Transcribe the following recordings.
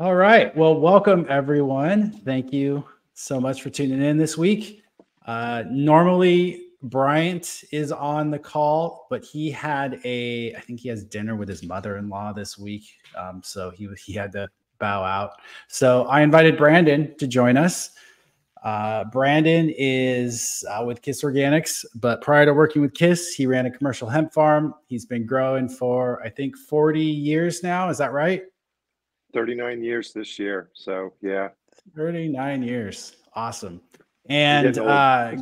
All right. Well, welcome everyone. Thank you so much for tuning in this week. Uh, normally, Bryant is on the call, but he had a, I think he has dinner with his mother-in-law this week, um, so he he had to bow out. So I invited Brandon to join us. Uh, Brandon is uh, with KIS Organics, but prior to working with KIS, he ran a commercial hemp farm. He's been growing for I think 40 years now. Is that right? 39 years this year. So yeah. 39 years. Awesome. And uh,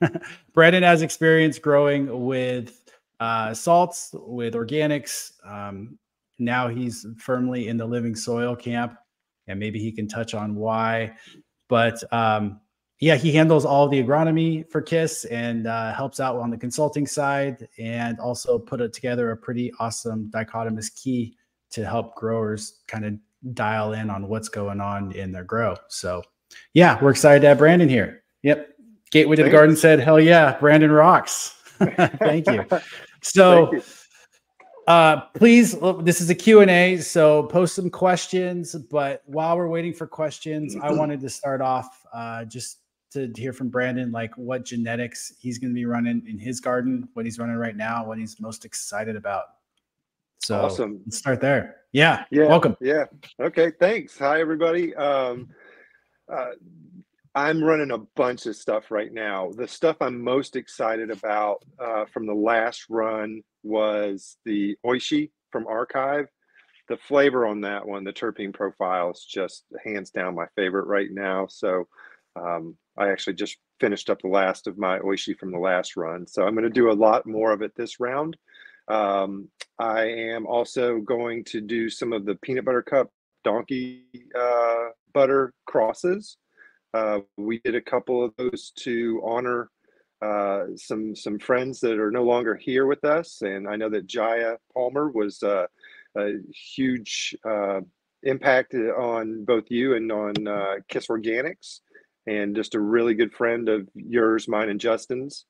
Brandon has experience growing with uh, salts, with organics. Um, now he's firmly in the living soil camp, and maybe he can touch on why. But um, yeah, he handles all the agronomy for KIS and uh, helps out on the consulting side, and also put it together a pretty awesome dichotomous key to help growers kind of dial in on what's going on in their grow. So yeah, we're excited to have Brandon here. Yep. Gateway to Thanks. the Garden said, hell yeah, Brandon rocks. Thank you. So Thank you. Uh, please, this is a Q&A, so post some questions. But while we're waiting for questions, I wanted to start off uh, just to hear from Brandon, like what genetics he's going to be running in his garden, what he's running right now, what he's most excited about. So awesome. Let's start there. Yeah. Yeah. Welcome. Yeah. Okay. Thanks. Hi, everybody. Um, uh, I'm running a bunch of stuff right now. The stuff I'm most excited about uh, from the last run was the Oishi from Archive. The flavor on that one, the terpene profile is just hands down my favorite right now. So um, I actually just finished up the last of my Oishi from the last run. So I'm going to do a lot more of it this round. Um, I am also going to do some of the peanut butter cup donkey uh, butter crosses. Uh, we did a couple of those to honor uh, some some friends that are no longer here with us, and I know that Jaya Palmer was uh, a huge uh, impact on both you and on uh, KIS Organics, and just a really good friend of yours, mine, and Justin's.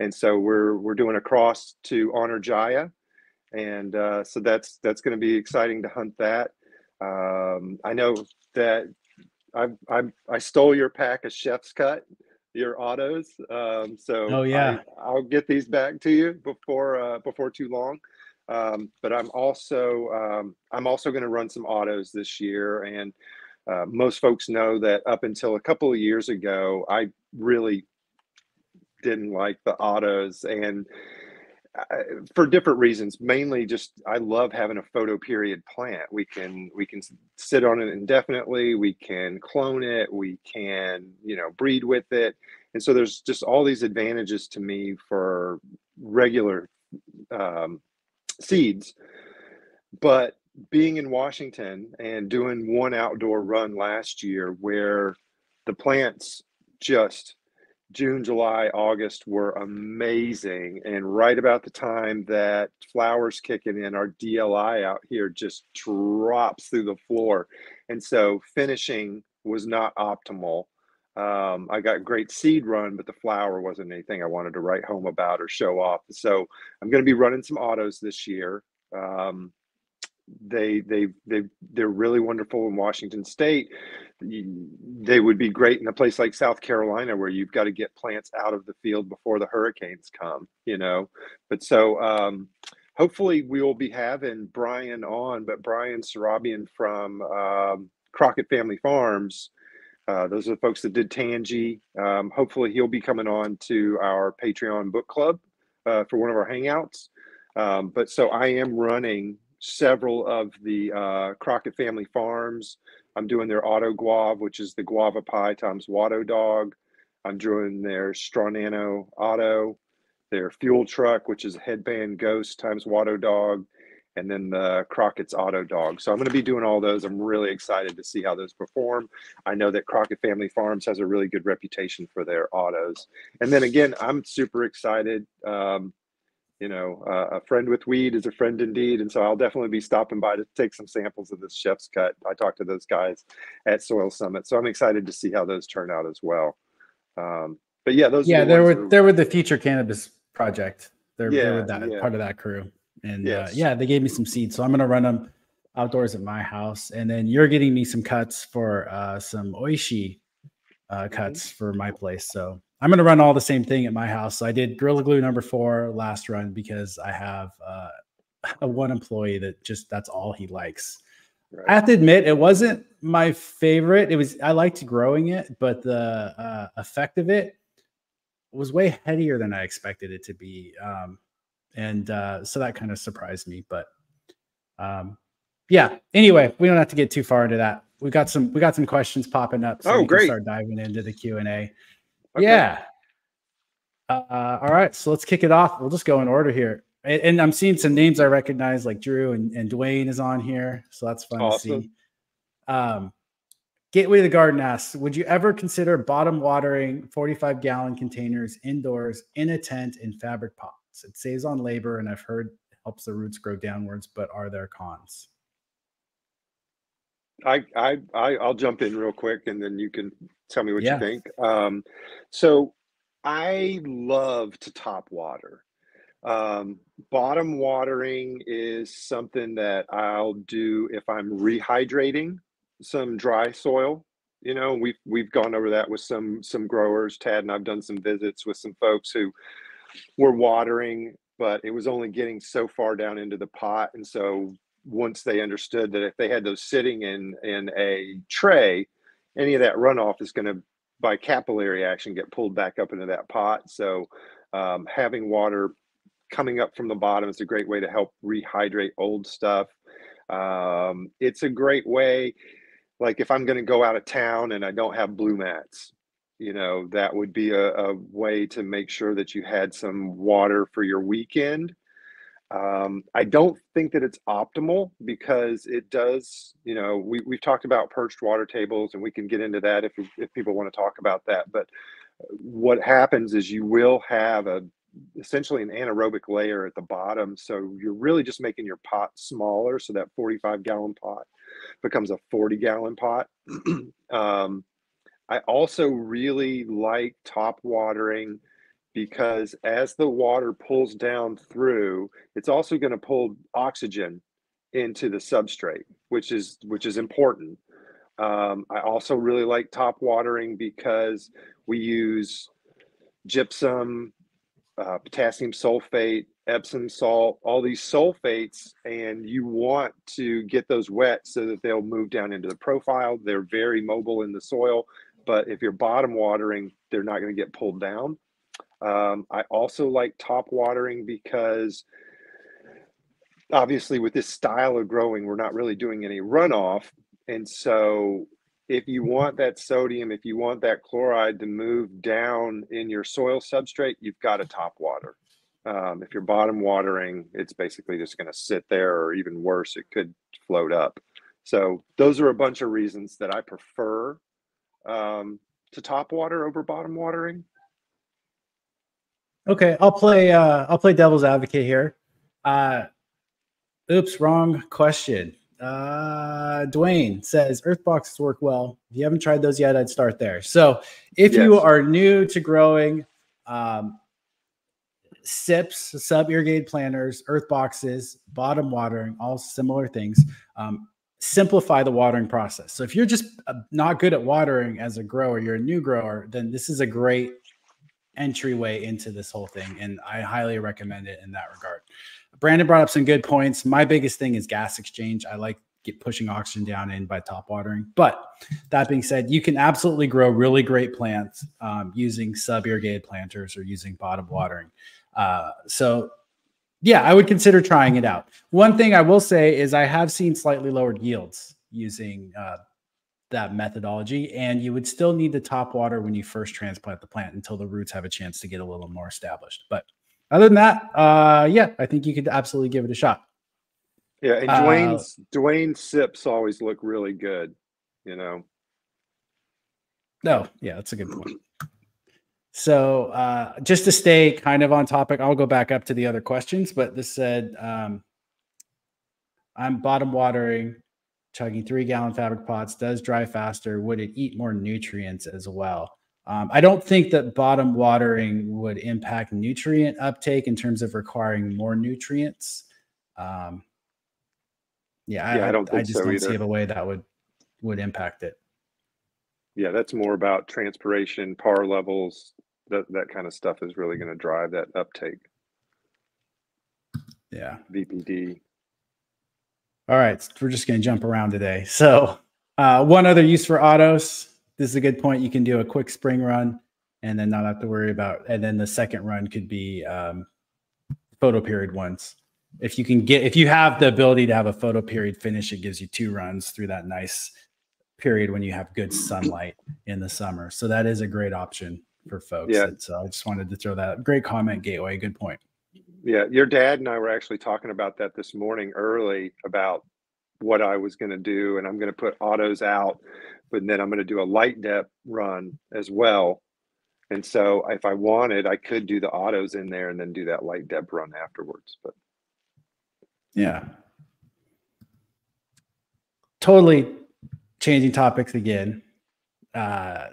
And so we're we're doing a cross to honor Jaya, and uh, so that's that's going to be exciting to hunt that. Um, I know that I I I stole your pack of Chef's Cut, your autos. Um, so oh yeah, I, will get these back to you before uh, before too long. Um, but I'm also um, I'm also going to run some autos this year, and uh, most folks know that up until a couple of years ago, I really didn't like the autos and for different reasons mainly just i love having a photo period plant. We can we can sit on it indefinitely we can clone it we can you know breed with it. And so there's just all these advantages to me for regular um, seeds. But being in washington and doing one outdoor run last year where the plants just June, July, August were amazing. And right about the time that flowers kicking in, our DLI out here just drops through the floor. And so finishing was not optimal. Um, I got great seed run, but the flower wasn't anything I wanted to write home about or show off. So I'm going to be running some autos this year. Um, they they they they're really wonderful in Washington State. They would be great in a place like South Carolina where you've got to get plants out of the field before the hurricanes come. You know, but so um, hopefully we will be having Brian on, but Brian Sarabian from um, Crockett Family Farms. Uh, those are the folks that did Tangie. Um, hopefully he'll be coming on to our Patreon book club uh, for one of our hangouts. Um, but so I am running several of the uh, Crockett family farms. I'm doing their auto guava, which is the guava pie times Watto dog. I'm doing their Strawnana auto, their fuel truck, which is headband ghost times Watto dog, and then the Crockett's auto dog. So I'm going to be doing all those. I'm really excited to see how those perform. I know that Crockett Family Farms has a really good reputation for their autos. And then again, I'm super excited. Um, you know, uh, a friend with weed is a friend indeed. And so I'll definitely be stopping by to take some samples of this chef's cut. I talked to those guys at Soil Summit. So I'm excited to see how those turn out as well. Um, but yeah, those yeah, the there were there were the future cannabis project. They're, yeah, they're that yeah. part of that crew. And uh, yes. uh, yeah, they gave me some seeds. So I'm gonna run them outdoors at my house, and then you're getting me some cuts for uh, some oishi uh, mm-hmm. cuts mm-hmm. for my place. So I'm going to run all the same thing at my house. So I did Gorilla Glue number four last run because I have uh, a one employee that just that's all he likes. Right. I have to admit, it wasn't my favorite. It was I liked growing it, but the uh, effect of it was way headier than I expected it to be, um, and uh, so that kind of surprised me. But um, yeah. Anyway, we don't have to get too far into that. We got some we got some questions popping up. So oh, great! start diving into the Q and A. Okay. Yeah. Uh, all right, so let's kick it off. We'll just go in order here. And, and, I'm seeing some names I recognize, like Drew and, and Dwayne is on here, so that's fun awesome. to see. Um, Gateway to the Garden asks, would you ever consider bottom watering 45 gallon containers indoors in a tent in fabric pots? It saves on labor, and I've heard helps the roots grow downwards, but are there cons? I, I, I will jump in real quick, and then you can tell me what yeah. you think. Um, so I love to top water. Um, bottom watering is something that I'll do if I'm rehydrating some dry soil. You know, we've we've gone over that with some some growers. Tad and I've done some visits with some folks who were watering, but it was only getting so far down into the pot. And so once they understood that if they had those sitting in in a tray, any of that runoff is going to by capillary action get pulled back up into that pot. So um, having water coming up from the bottom is a great way to help rehydrate old stuff. Um, it's a great way, like if I'm going to go out of town and I don't have blue mats, you know, that would be a, a way to make sure that you had some water for your weekend. Um, I don't think that it's optimal because it does, you know, we, we've talked about perched water tables and we can get into that if, if people want to talk about that. But what happens is you will have a essentially an anaerobic layer at the bottom. So you're really just making your pot smaller. So that 45 gallon pot becomes a 40 gallon pot. um, I also really like top watering because as the water pulls down through, it's also going to pull oxygen into the substrate, which is which is important. Um, I also really like top watering because we use gypsum, uh, potassium sulfate, Epsom salt, all these sulfates, and you want to get those wet so that they'll move down into the profile. They're very mobile in the soil, but if you're bottom watering, they're not going to get pulled down. Um, I also like top watering because obviously with this style of growing, we're not really doing any runoff. And so if you want that sodium, if you want that chloride to move down in your soil substrate, you've got to top water. Um, if you're bottom watering, it's basically just going to sit there, or even worse, it could float up. So those are a bunch of reasons that I prefer um, to top water over bottom watering. Okay, I'll play. Uh, I'll play devil's advocate here. Uh, oops, wrong question. Uh, Dwayne says Earth boxes work well. If you haven't tried those yet, I'd start there. So, if yes. you are new to growing, um, SIPs, sub irrigated planters, earth boxes, bottom watering, all similar things. Um, simplify the watering process. So if you're just uh, not good at watering as a grower, you're a new grower, then this is a great entryway into this whole thing. And I highly recommend it in that regard. Brandon brought up some good points. My biggest thing is gas exchange. I like get pushing oxygen down in by top watering. But that being said, you can absolutely grow really great plants um, using sub irrigated planters or using bottom watering. Uh, so yeah, I would consider trying it out. One thing I will say is I have seen slightly lowered yields using uh, that methodology and you would still need the top water when you first transplant the plant until the roots have a chance to get a little more established. But other than that uh yeah i think you could absolutely give it a shot. Yeah and dwayne's uh, dwayne sips always look really good you know? No oh, yeah that's a good point. So uh just to stay kind of on topic i'll go back up to the other questions but this said um i'm bottom watering chugging three gallon fabric pots does dry faster. Would it eat more nutrients as well? Um, I don't think that bottom watering would impact nutrient uptake in terms of requiring more nutrients. Um, Yeah, yeah I, I, don't. I just so don't either. see a way that would would impact it. Yeah, that's more about transpiration, par levels, that that kind of stuff is really going to drive that uptake. Yeah. VPD. All right, we're just going to jump around today. So, uh, one other use for autos. This is a good point. You can do a quick spring run and then not have to worry about. And then the second run could be um, photo period ones. If you can get, if you have the ability to have a photo period finish, it gives you two runs through that nice period when you have good sunlight in the summer. So that is a great option for folks. Yeah. So I just wanted to throw that great comment, Gateway. Good point. Yeah, your dad and I were actually talking about that this morning early about what I was going to do, and I'm going to put autos out, but then I'm going to do a light dep run as well. And so, if I wanted, I could do the autos in there and then do that light dep run afterwards. But yeah, totally changing topics again. Uh,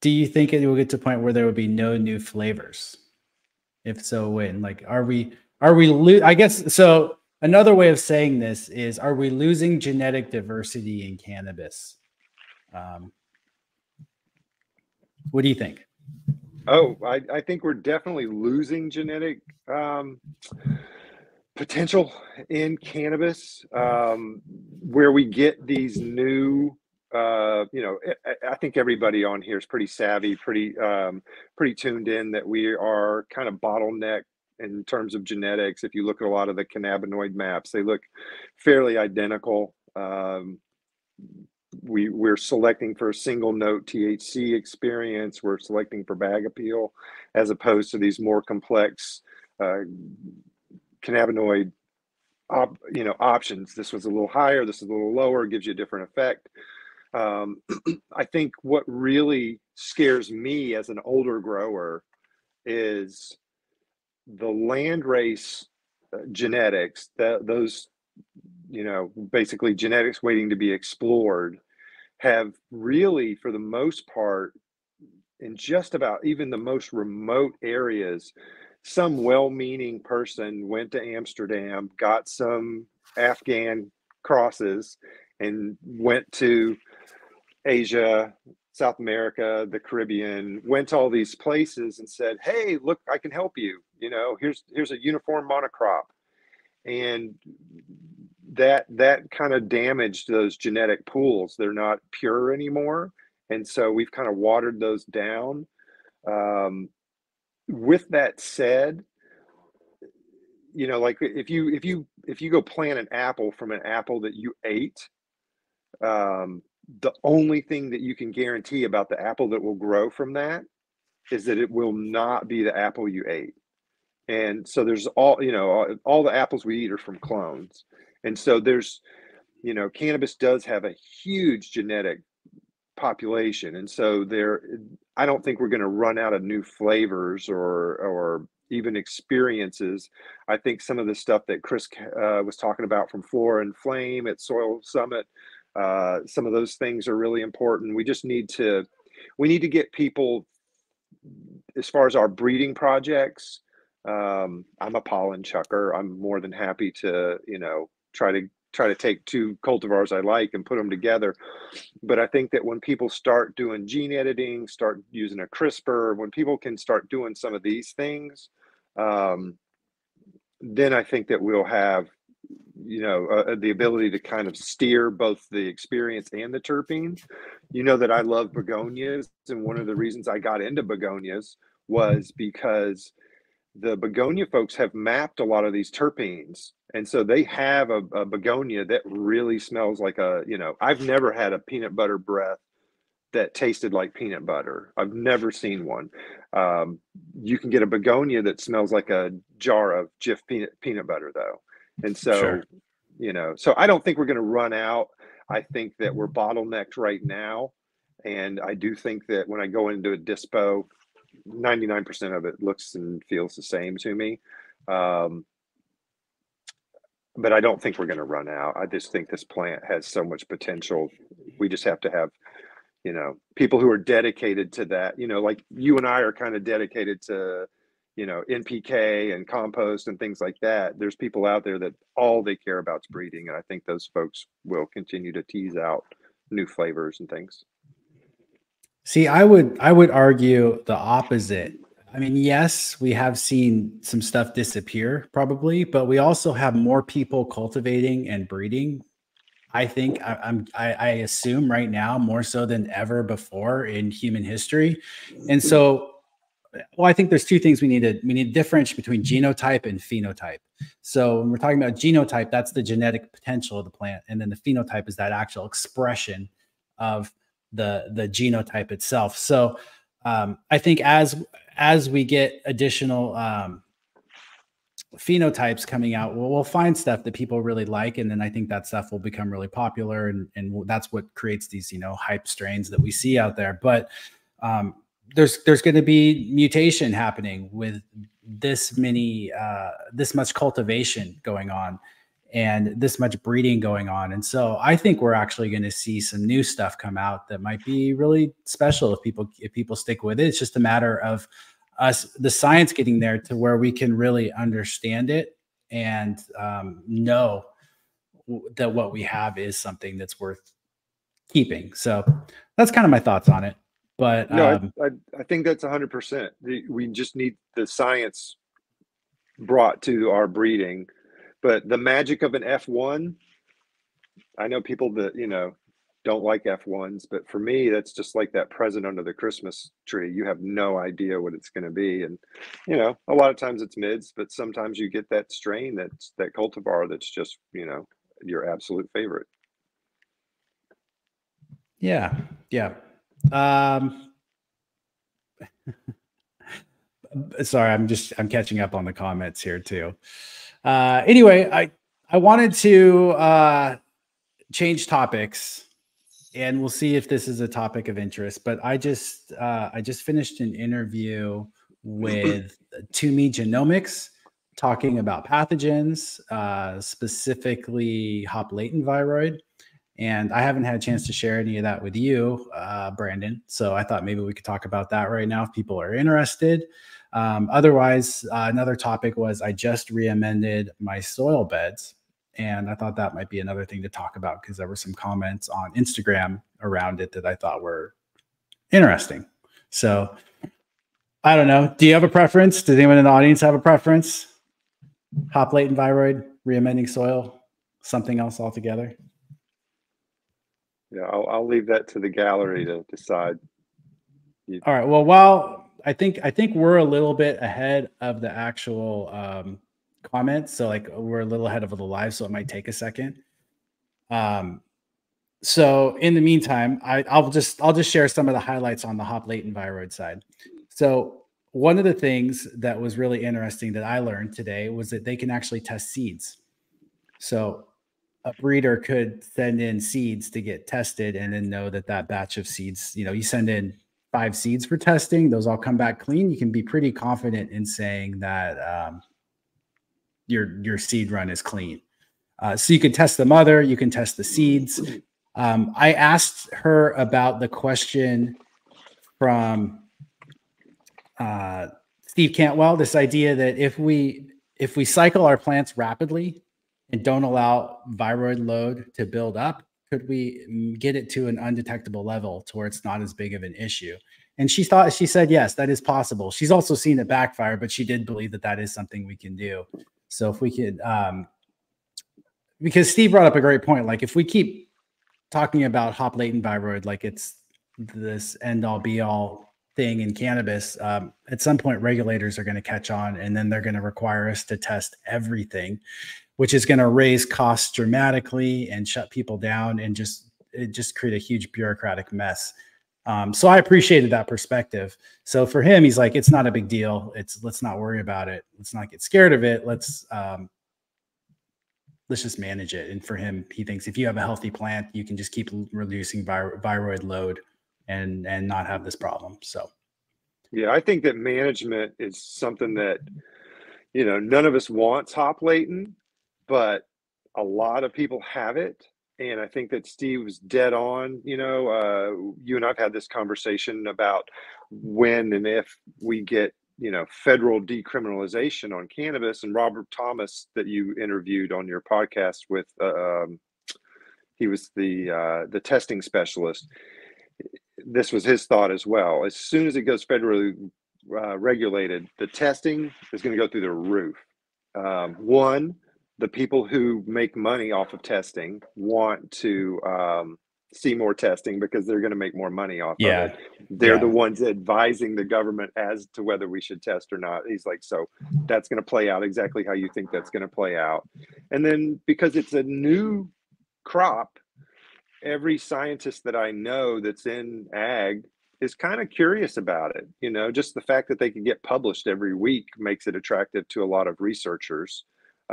do you think it will get to a point where there will be no new flavors? If so, when? Like, are we are we? Lo- I guess so. Another way of saying this is: Are we losing genetic diversity in cannabis? Um, what do you think? Oh, I, I think we're definitely losing genetic um, potential in cannabis, um, where we get these new uh, you know, I, think everybody on here is pretty savvy, pretty um, pretty tuned in that we are kind of bottleneck in terms of genetics. If you look at a lot of the cannabinoid maps, they look fairly identical. Um, we we're selecting for a single note THC experience. We're selecting for bag appeal, as opposed to these more complex uh, cannabinoid op, you know options. This was a little higher. This is a little lower. Gives you a different effect. Um, I think what really scares me as an older grower is the landrace uh, genetics, those, you know, basically genetics waiting to be explored, have really, for the most part, in just about even the most remote areas, some well meaning person went to Amsterdam, got some Afghan crosses, and went to Asia, South America, the Caribbean, went to all these places and said, "Hey, look, I can help you. You know, here's here's a uniform monocrop," and that that kind of damaged those genetic pools. They're not pure anymore, and so we've kind of watered those down. Um, with that said, you know, like if you if you if you go plant an apple from an apple that you ate, um, the only thing that you can guarantee about the apple that will grow from that is that it will not be the apple you ate. And so there's all, you know, all, the apples we eat are from clones. And so there's, you know, cannabis does have a huge genetic population. And so there, I don't think we're going to run out of new flavors or, or even experiences. I think some of the stuff that Chris uh, was talking about from Flora and Flame at Soil Summit, uh, some of those things are really important. We just need to we need to get people as far as our breeding projects. Um, I'm a pollen chucker. I'm more than happy to you know try to try to take two cultivars I like and put them together. But I think that when people start doing gene editing, start using a CRISPR, when people can start doing some of these things, um, then I think that we'll have you know uh, uh, the ability to kind of steer both the experience and the terpenes you know that i love begonias and one of the reasons i got into begonias was because the begonia folks have mapped a lot of these terpenes and so they have a, a begonia that really smells like a you know i've never had a peanut butter breath that tasted like peanut butter. I've never seen one. Um, you can get a begonia that smells like a jar of Jif peanut peanut butter, though. And so, sure. you know, so I don't think we're going to run out. I think that we're bottlenecked right now. And I do think that when I go into a dispo, 99% of it looks and feels the same to me. Um, but I don't think we're going to run out. I just think this plant has so much potential. We just have to have, you know, people who are dedicated to that. You know, like you and I are kind of dedicated to you know NPK and compost and things like that. There's people out there that all they care about is mm. breeding, and I think those folks will continue to tease out new flavors and things. See, I would I would argue the opposite. I mean, yes, we have seen some stuff disappear probably, but we also have more people cultivating and breeding. I think I, I'm I, I assume right now more so than ever before in human history, and so well, I think there's two things we need to we need to differentiate between genotype and phenotype. So when we're talking about genotype, that's the genetic potential of the plant, and then the phenotype is that actual expression of the the genotype itself. So um, I think as as we get additional um, phenotypes coming out, we'll, we'll find stuff that people really like, and then I think that stuff will become really popular, and and that's what creates these you know hype strains that we see out there. But um, there's there's going to be mutation happening with this many uh, this much cultivation going on and this much breeding going on. And so i think we're actually going to see some new stuff come out that might be really special if people if people stick with it. It's just a matter of us the science getting there to where we can really understand it and um, know that what we have is something that's worth keeping. So that's kind of my thoughts on it but no, um, I, I, I, think that's 100%. We just need the science brought to our breeding. But the magic of an F1, I know people that, you know, don't like F1s, but for me, that's just like that present under the Christmas tree. You have no idea what it's going to be. And, you know, a lot of times it's mids, but sometimes you get that strain that's that cultivar that's just, you know, your absolute favorite. Yeah. Yeah. Um, sorry, I'm just I'm catching up on the comments here too. Uh, anyway, I I wanted to uh, change topics, and we'll see if this is a topic of interest. But I just uh, I just finished an interview with TUMI Genomics talking about pathogens, uh, specifically hop latent viroid. And I haven't had a chance to share any of that with you, uh, Brandon. So I thought maybe we could talk about that right now if people are interested. Um, otherwise, uh, another topic was I just re-amended my soil beds. And I thought that might be another thing to talk about because there were some comments on Instagram around it that I thought were interesting. So I don't know. Do you have a preference? Does anyone in the audience have a preference? Hop latent viroid, re-amending soil, something else altogether? Yeah, I'll, I'll leave that to the gallery to decide. All right. Well, while I think I think we're a little bit ahead of the actual um, comments, so like we're a little ahead of the live, so it might take a second. Um, so in the meantime, I, I'll just I'll just share some of the highlights on the hop latent viroid side. So one of the things that was really interesting that I learned today was that they can actually test seeds. So a breeder could send in seeds to get tested and then know that that batch of seeds, you know, you send in five seeds for testing, those all come back clean. You can be pretty confident in saying that um, your your seed run is clean. Uh, so you can test the mother, you can test the seeds. Um, I asked her about the question from uh, Steve Cantwell. This idea that if we if we cycle our plants rapidly, and don't allow viroid load to build up, could we get it to an undetectable level to where it's not as big of an issue? And she thought, she said, yes, that is possible. She's also seen it backfire, but she did believe that that is something we can do. So if we could, um, because Steve brought up a great point. Like if we keep talking about hop latent viroid, like it's this end all be all thing in cannabis, um, at some point regulators are going to catch on and then they're going to require us to test everything which is going to raise costs dramatically and shut people down and just it just create a huge bureaucratic mess. Um, so I appreciated that perspective. So for him, he's like, it's not a big deal. It's let's not worry about it. Let's not get scared of it. Let's um, let's just manage it. And for him, he thinks if you have a healthy plant, you can just keep reducing vir- viroid load and and not have this problem. So yeah, I think that management is something that you know none of us wants hop latent but a lot of people have it and i think that steve was dead on you know uh, you and i've had this conversation about when and if we get you know federal decriminalization on cannabis and robert thomas that you interviewed on your podcast with uh, um, he was the uh, the testing specialist. This was his thought as well. As soon as it goes federally uh, regulated the testing is going to go through the roof. Um, one the people who make money off of testing want to um, see more testing because they're going to make more money off yeah. of it. They're yeah. the ones advising the government as to whether we should test or not. He's like, so that's going to play out exactly how you think that's going to play out. And then because it's a new crop, every scientist that I know that's in ag is kind of curious about it. You know, just the fact that they can get published every week makes it attractive to a lot of researchers.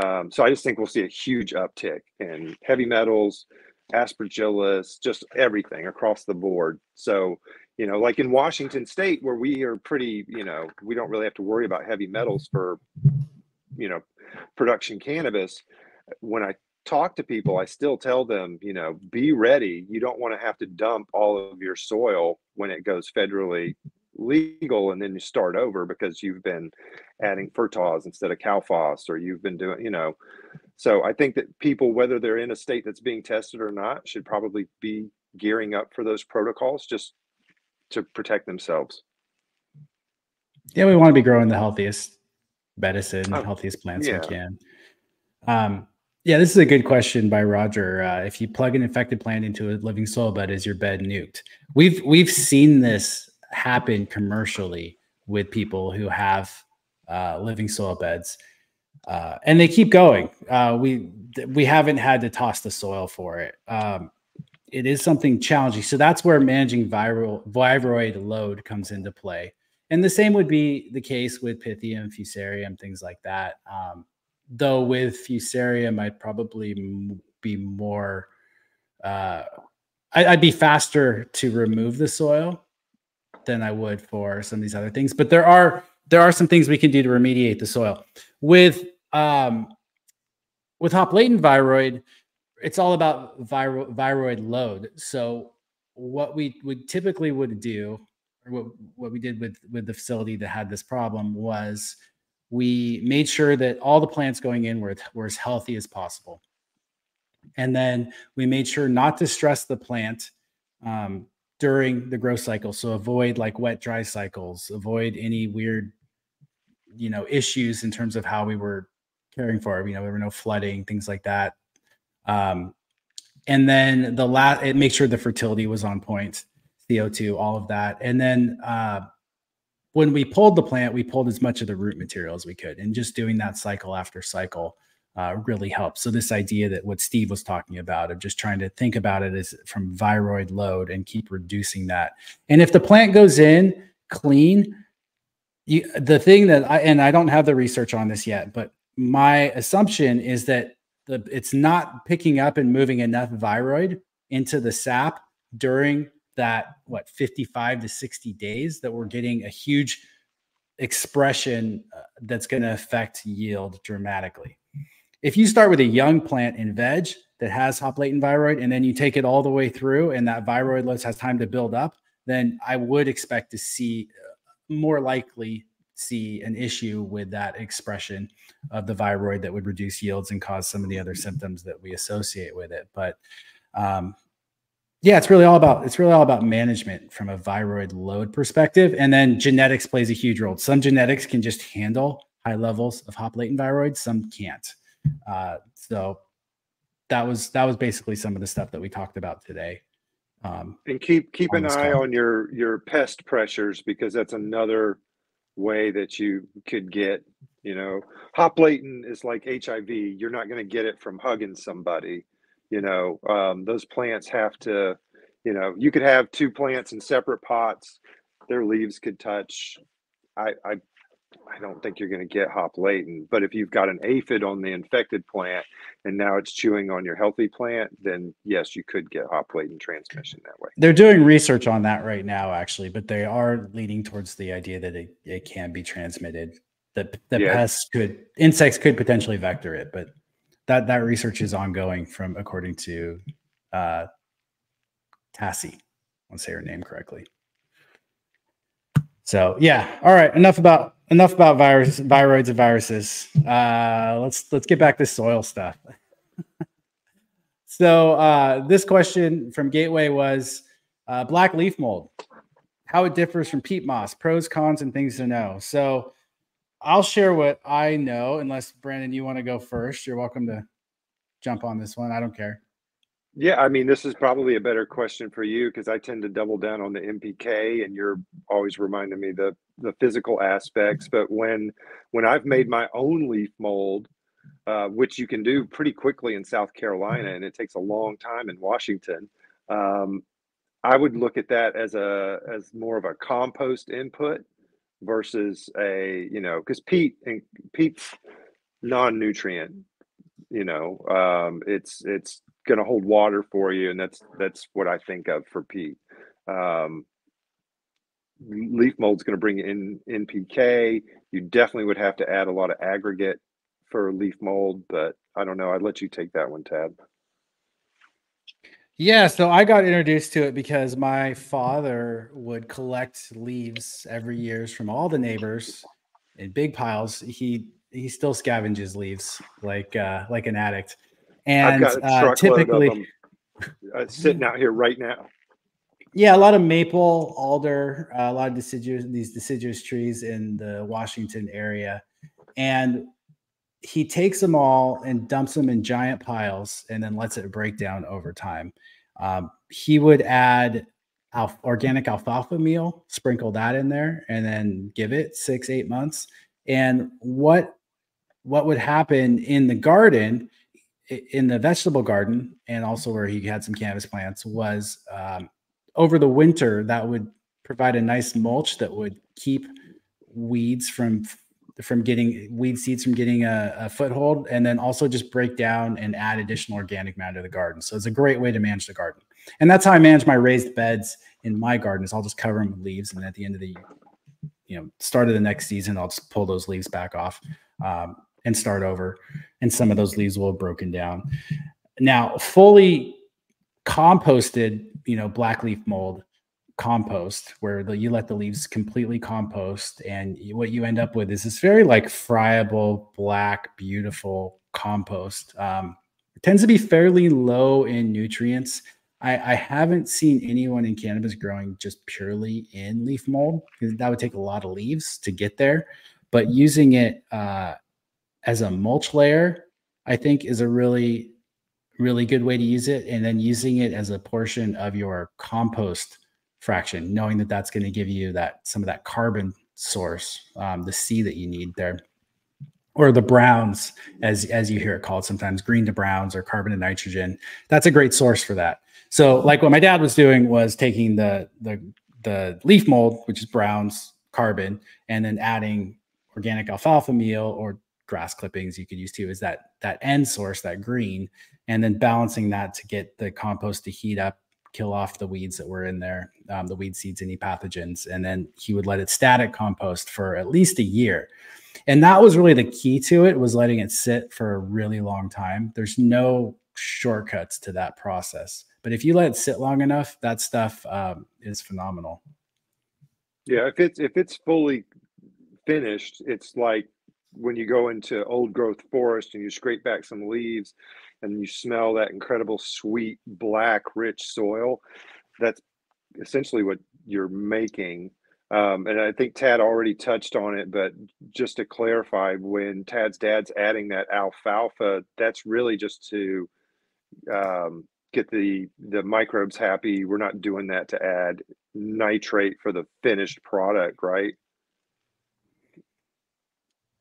Um, so I just think we'll see a huge uptick in heavy metals, aspergillus, just everything across the board. So, you know, like in Washington State, where we are pretty, you know, we don't really have to worry about heavy metals for, you know, production cannabis. When I talk to people, I still tell them, you know, be ready. You don't want to have to dump all of your soil when it goes federally legal and then you start over because you've been adding fertilizer instead of CalPhos or you've been doing, you know, so I think that people, whether they're in a state that's being tested or not, should probably be gearing up for those protocols just to protect themselves. Yeah, we want to be growing the healthiest medicine, oh, healthiest plants yeah. we can. Um, yeah, this is a good question by Roger. Uh, if you plug an infected plant into a living soil bed, is your bed nuked? We've we've seen this happen commercially with people who have uh, living soil beds uh, and they keep going. Uh, we we haven't had to toss the soil for it. Um, it is something challenging. So that's where managing viral viroid load comes into play. And the same would be the case with Pythium, Fusarium, things like that. Um, though with Fusarium, I'd probably be more. Uh, I, I'd be faster to remove the soil than I would for some of these other things. But there are there are some things we can do to remediate the soil. With um, with hop latent viroid, it's all about viro- viroid load. So what we would typically would do, or what, what we did with with the facility that had this problem was we made sure that all the plants going in were, were as healthy as possible. And then we made sure not to stress the plant um, during the growth cycle. So avoid like wet dry cycles, avoid any weird, you know, issues in terms of how we were caring for. it. You know, there were no flooding, things like that. Um, and then the last, it makes sure the fertility was on point, CO2, all of that. And then uh, when we pulled the plant, we pulled as much of the root material as we could. And just doing that cycle after cycle uh, really helps. So this idea that what Steve was talking about of just trying to think about it as from viroid load and keep reducing that. And if the plant goes in clean, you, the thing that I and I don't have the research on this yet, but my assumption is that the, it's not picking up and moving enough viroid into the sap during that what 55 to 60 days that we're getting a huge expression uh, that's going to affect yield dramatically. If you start with a young plant in veg that has hop latent viroid and then you take it all the way through and that viroid load has time to build up, then I would expect to see uh, more likely see an issue with that expression of the viroid that would reduce yields and cause some of the other symptoms that we associate with it. But um, yeah, it's really all about it's really all about management from a viroid load perspective, and then genetics plays a huge role. Some genetics can just handle high levels of hop latent viroid, some can't. Uh, so that was that was basically some of the stuff that we talked about today. Um, and keep keep an eye call. on your your pest pressures because that's another way that you could get you know hop latent is like hiv you're not going to get it from hugging somebody you know um, those plants have to you know you could have two plants in separate pots their leaves could touch i i I don't think you're going to get hop latent. But if you've got an aphid on the infected plant and now it's chewing on your healthy plant, then yes, you could get hop latent transmission that way. They're doing research on that right now, actually, but they are leaning towards the idea that it, it can be transmitted. That the yeah. pests could insects could potentially vector it, but that that research is ongoing from according to uh Tassie. I want to say her name correctly. So yeah, all right. Enough about enough about virus, viroids and viruses. Uh, let's let's get back to soil stuff. so uh, this question from Gateway was uh, black leaf mold, how it differs from peat moss, pros, cons, and things to know. So I'll share what I know, unless Brandon, you want to go first. You're welcome to jump on this one. I don't care. Yeah, I mean, this is probably a better question for you because I tend to double down on the NPK, and you're always reminding me the the physical aspects. But when when I've made my own leaf mold, uh, which you can do pretty quickly in South Carolina, and it takes a long time in Washington, um, I would look at that as a as more of a compost input versus a you know because peat and peat's non-nutrient you know um, it's it's going to hold water for you, and that's that's what I think of for peat. Um, leaf mold's going to bring in NPK. You definitely would have to add a lot of aggregate for leaf mold, but I don't know. I'd let you take that one, Tad. Yeah, so I got introduced to it because my father would collect leaves every year from all the neighbors in big piles. He he still scavenges leaves like uh, like an addict. And uh, typically, uh, sitting out here right now. Yeah, a lot of maple, alder, uh, a lot of deciduous these deciduous trees in the Washington area, and he takes them all and dumps them in giant piles, and then lets it break down over time. Um, he would add alf- organic alfalfa meal, sprinkle that in there, and then give it six, eight months. And what what would happen in the garden in the vegetable garden and also where he had some cannabis plants was um, over the winter that would provide a nice mulch that would keep weeds from from getting weed seeds from getting a, a, foothold and then also just break down and add additional organic matter to the garden. So it's a great way to manage the garden. And that's how i manage my raised beds in my garden is i'll just cover them with leaves and at the end of the you know start of the next season i'll just pull those leaves back off. Um, and start over. And some of those leaves will have broken down. Now, fully composted, you know, black leaf mold compost where the, you let the leaves completely compost and what you end up with is this very like friable black beautiful compost um, tends to be fairly low in nutrients I, I, haven't seen anyone in cannabis growing just purely in leaf mold because that would take a lot of leaves to get there but using it uh, as a mulch layer, I think is a really, really good way to use it. And then using it as a portion of your compost fraction, knowing that that's going to give you that some of that carbon source, um, the C that you need there, or the browns, as as you hear it called sometimes, green to browns or carbon to nitrogen. That's a great source for that. So, like what my dad was doing was taking the the the leaf mold, which is browns, carbon, and then adding organic alfalfa meal or grass clippings you could use too is that that end source that green and then balancing that to get the compost to heat up kill off the weeds that were in there um, the weed seeds any pathogens and then he would let it static compost for at least a year. And that was really the key to it was letting it sit for a really long time. There's no shortcuts to that process but if you let it sit long enough that stuff um, is phenomenal. Yeah if it's if it's fully finished it's like when you go into old growth forest and you scrape back some leaves and you smell that incredible sweet black rich soil that's essentially what you're making. Um, and i think tad already touched on it but just to clarify when tad's dad's adding that alfalfa that's really just to um, get the the microbes happy. We're not doing that to add nitrate for the finished product right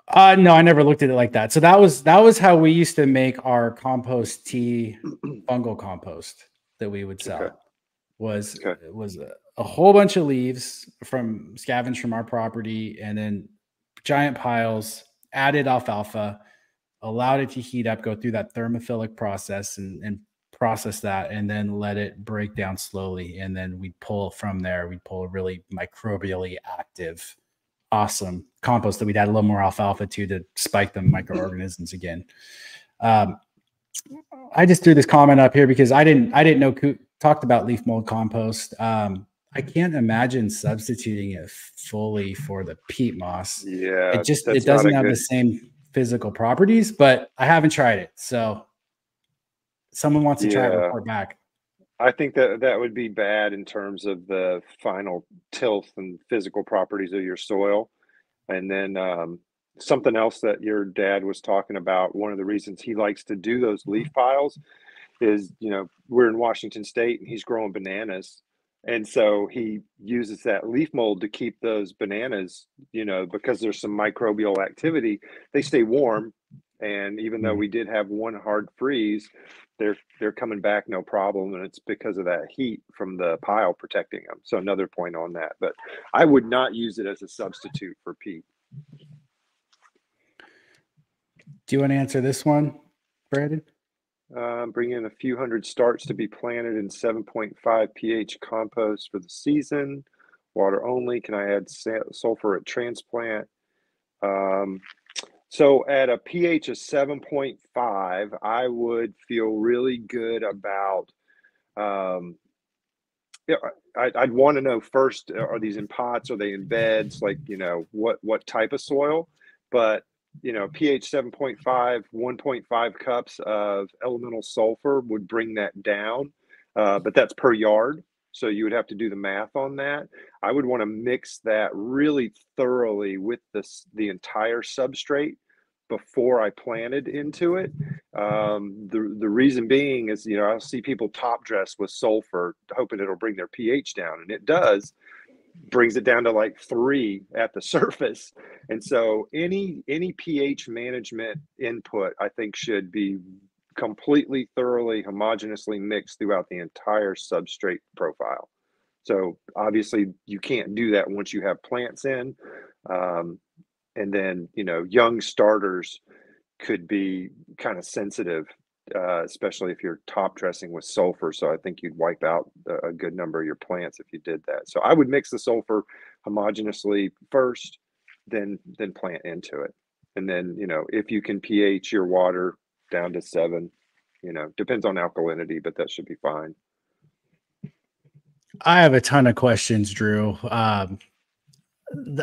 uh, no, I never looked at it like that. So that was that was how we used to make our compost tea fungal compost that we would sell. Okay. Was okay. was a, a, whole bunch of leaves from scavenged from our property, and then giant piles. Added alfalfa, allowed it to heat up, go through that thermophilic process, and, and process that, and then let it break down slowly. And then we'd pull from there. We'd pull a really microbially active awesome compost that we'd add a little more alfalfa to to spike the microorganisms again. Um, I just threw this comment up here because I didn't I didn't know talked about leaf mold compost. Um, I can't imagine substituting it fully for the peat moss. Yeah, it just it doesn't have good... the same physical properties, but I haven't tried it. So someone wants to yeah. try it, report back. I think that that would be bad in terms of the final tilth and physical properties of your soil. And then um, something else that your dad was talking about, one of the reasons he likes to do those leaf piles is, you know, we're in Washington State and he's growing bananas. And so he uses that leaf mold to keep those bananas, you know, because there's some microbial activity, they stay warm. And even though mm-hmm. we did have one hard freeze, they're they're coming back no problem and it's because of that heat from the pile protecting them. So another point on that but i would not use it as a substitute for peat. Do you want to answer this one brandon? Um, bring in a few hundred starts to be planted in 7.5 ph compost for the season. Water only. Can i add sulfur at transplant? Um, so at a pH of 7.5, I would feel really good about. Um, I, I'd want to know first: Are these in pots? Are they in beds? Like, you know, what what type of soil? But you know, pH 7.5, 1.5 cups of elemental sulfur would bring that down. Uh, but that's per yard. So you would have to do the math on that. I would want to mix that really thoroughly with this the entire substrate before I planted into it. Um, the the reason being is you know I'll see people top dress with sulfur, hoping it'll bring their pH down, and it does. Brings it down to like three at the surface, and so any any pH management input I think should be completely thoroughly homogeneously mixed throughout the entire substrate profile. So obviously you can't do that once you have plants in. Um, and then you know young starters could be kind of sensitive uh, especially if you're top dressing with sulfur so i think you'd wipe out a good number of your plants if you did that. So i would mix the sulfur homogeneously first then then plant into it. And then you know if you can ph your water down to seven you know depends on alkalinity but that should be fine. I have a ton of questions drew. Um,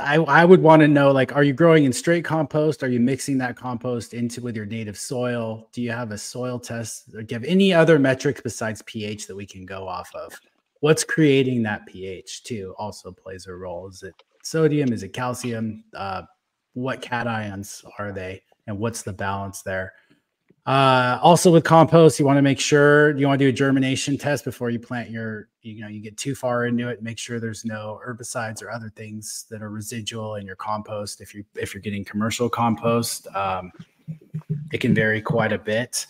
I, I would want to know like are you growing in straight compost? Are you mixing that compost into with your native soil? Do you have a soil test? Or do you have any other metrics besides ph that we can go off of? What's creating that ph too also plays a role. Is it sodium? Is it calcium? Uh, what cations are they? And what's the balance there uh, also with compost, you want to make sure you want to do a germination test before you plant your, you know, you get too far into it, make sure there's no herbicides or other things that are residual in your compost. If you, if you're getting commercial compost, um, it can vary quite a bit.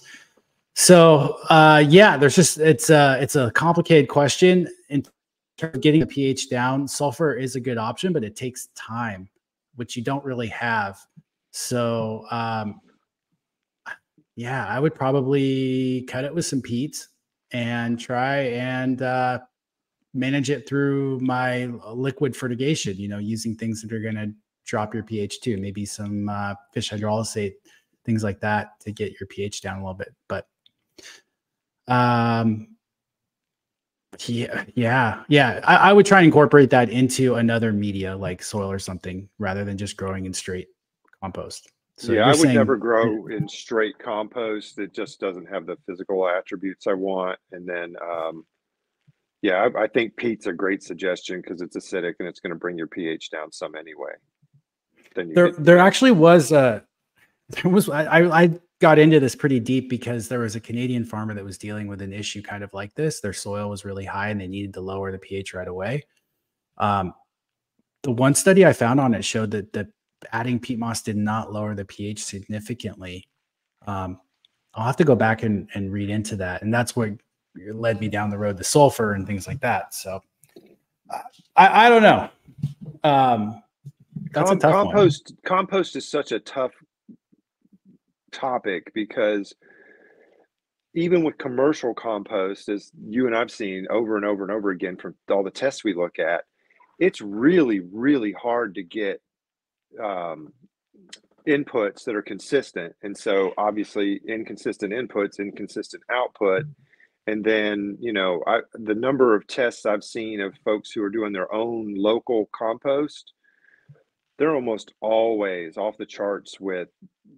So, uh, yeah, there's just, it's a, it's a complicated question in terms of getting the pH down. Sulfur is a good option, but it takes time, which you don't really have. So, um, yeah, I would probably cut it with some peat and try and uh, manage it through my liquid fertigation, you know, using things that are going to drop your pH too, maybe some uh, fish hydrolysate, things like that to get your pH down a little bit. But um, yeah, yeah, yeah. I, I would try and incorporate that into another media like soil or something rather than just growing in straight compost. So yeah, I would saying, never grow in straight compost. It just doesn't have the physical attributes I want. And then, um, yeah, I, I think peat's a great suggestion because it's acidic and it's going to bring your pH down some anyway. Then there, there actually was a, there was I, I got into this pretty deep because there was a Canadian farmer that was dealing with an issue kind of like this. Their soil was really high and they needed to lower the pH right away. Um, the one study I found on it showed that the adding peat moss did not lower the pH significantly. Um, I'll have to go back and, and read into that. And that's what led me down the road to sulfur and things like that. So I, I don't know. Um, that's Com- a tough compost. One. Compost is such a tough topic because even with commercial compost, as you and I've seen over and over and over again from all the tests we look at, it's really, really hard to get um, inputs that are consistent. And so obviously inconsistent inputs, inconsistent output. And then, you know, I, the number of tests I've seen of folks who are doing their own local compost, they're almost always off the charts with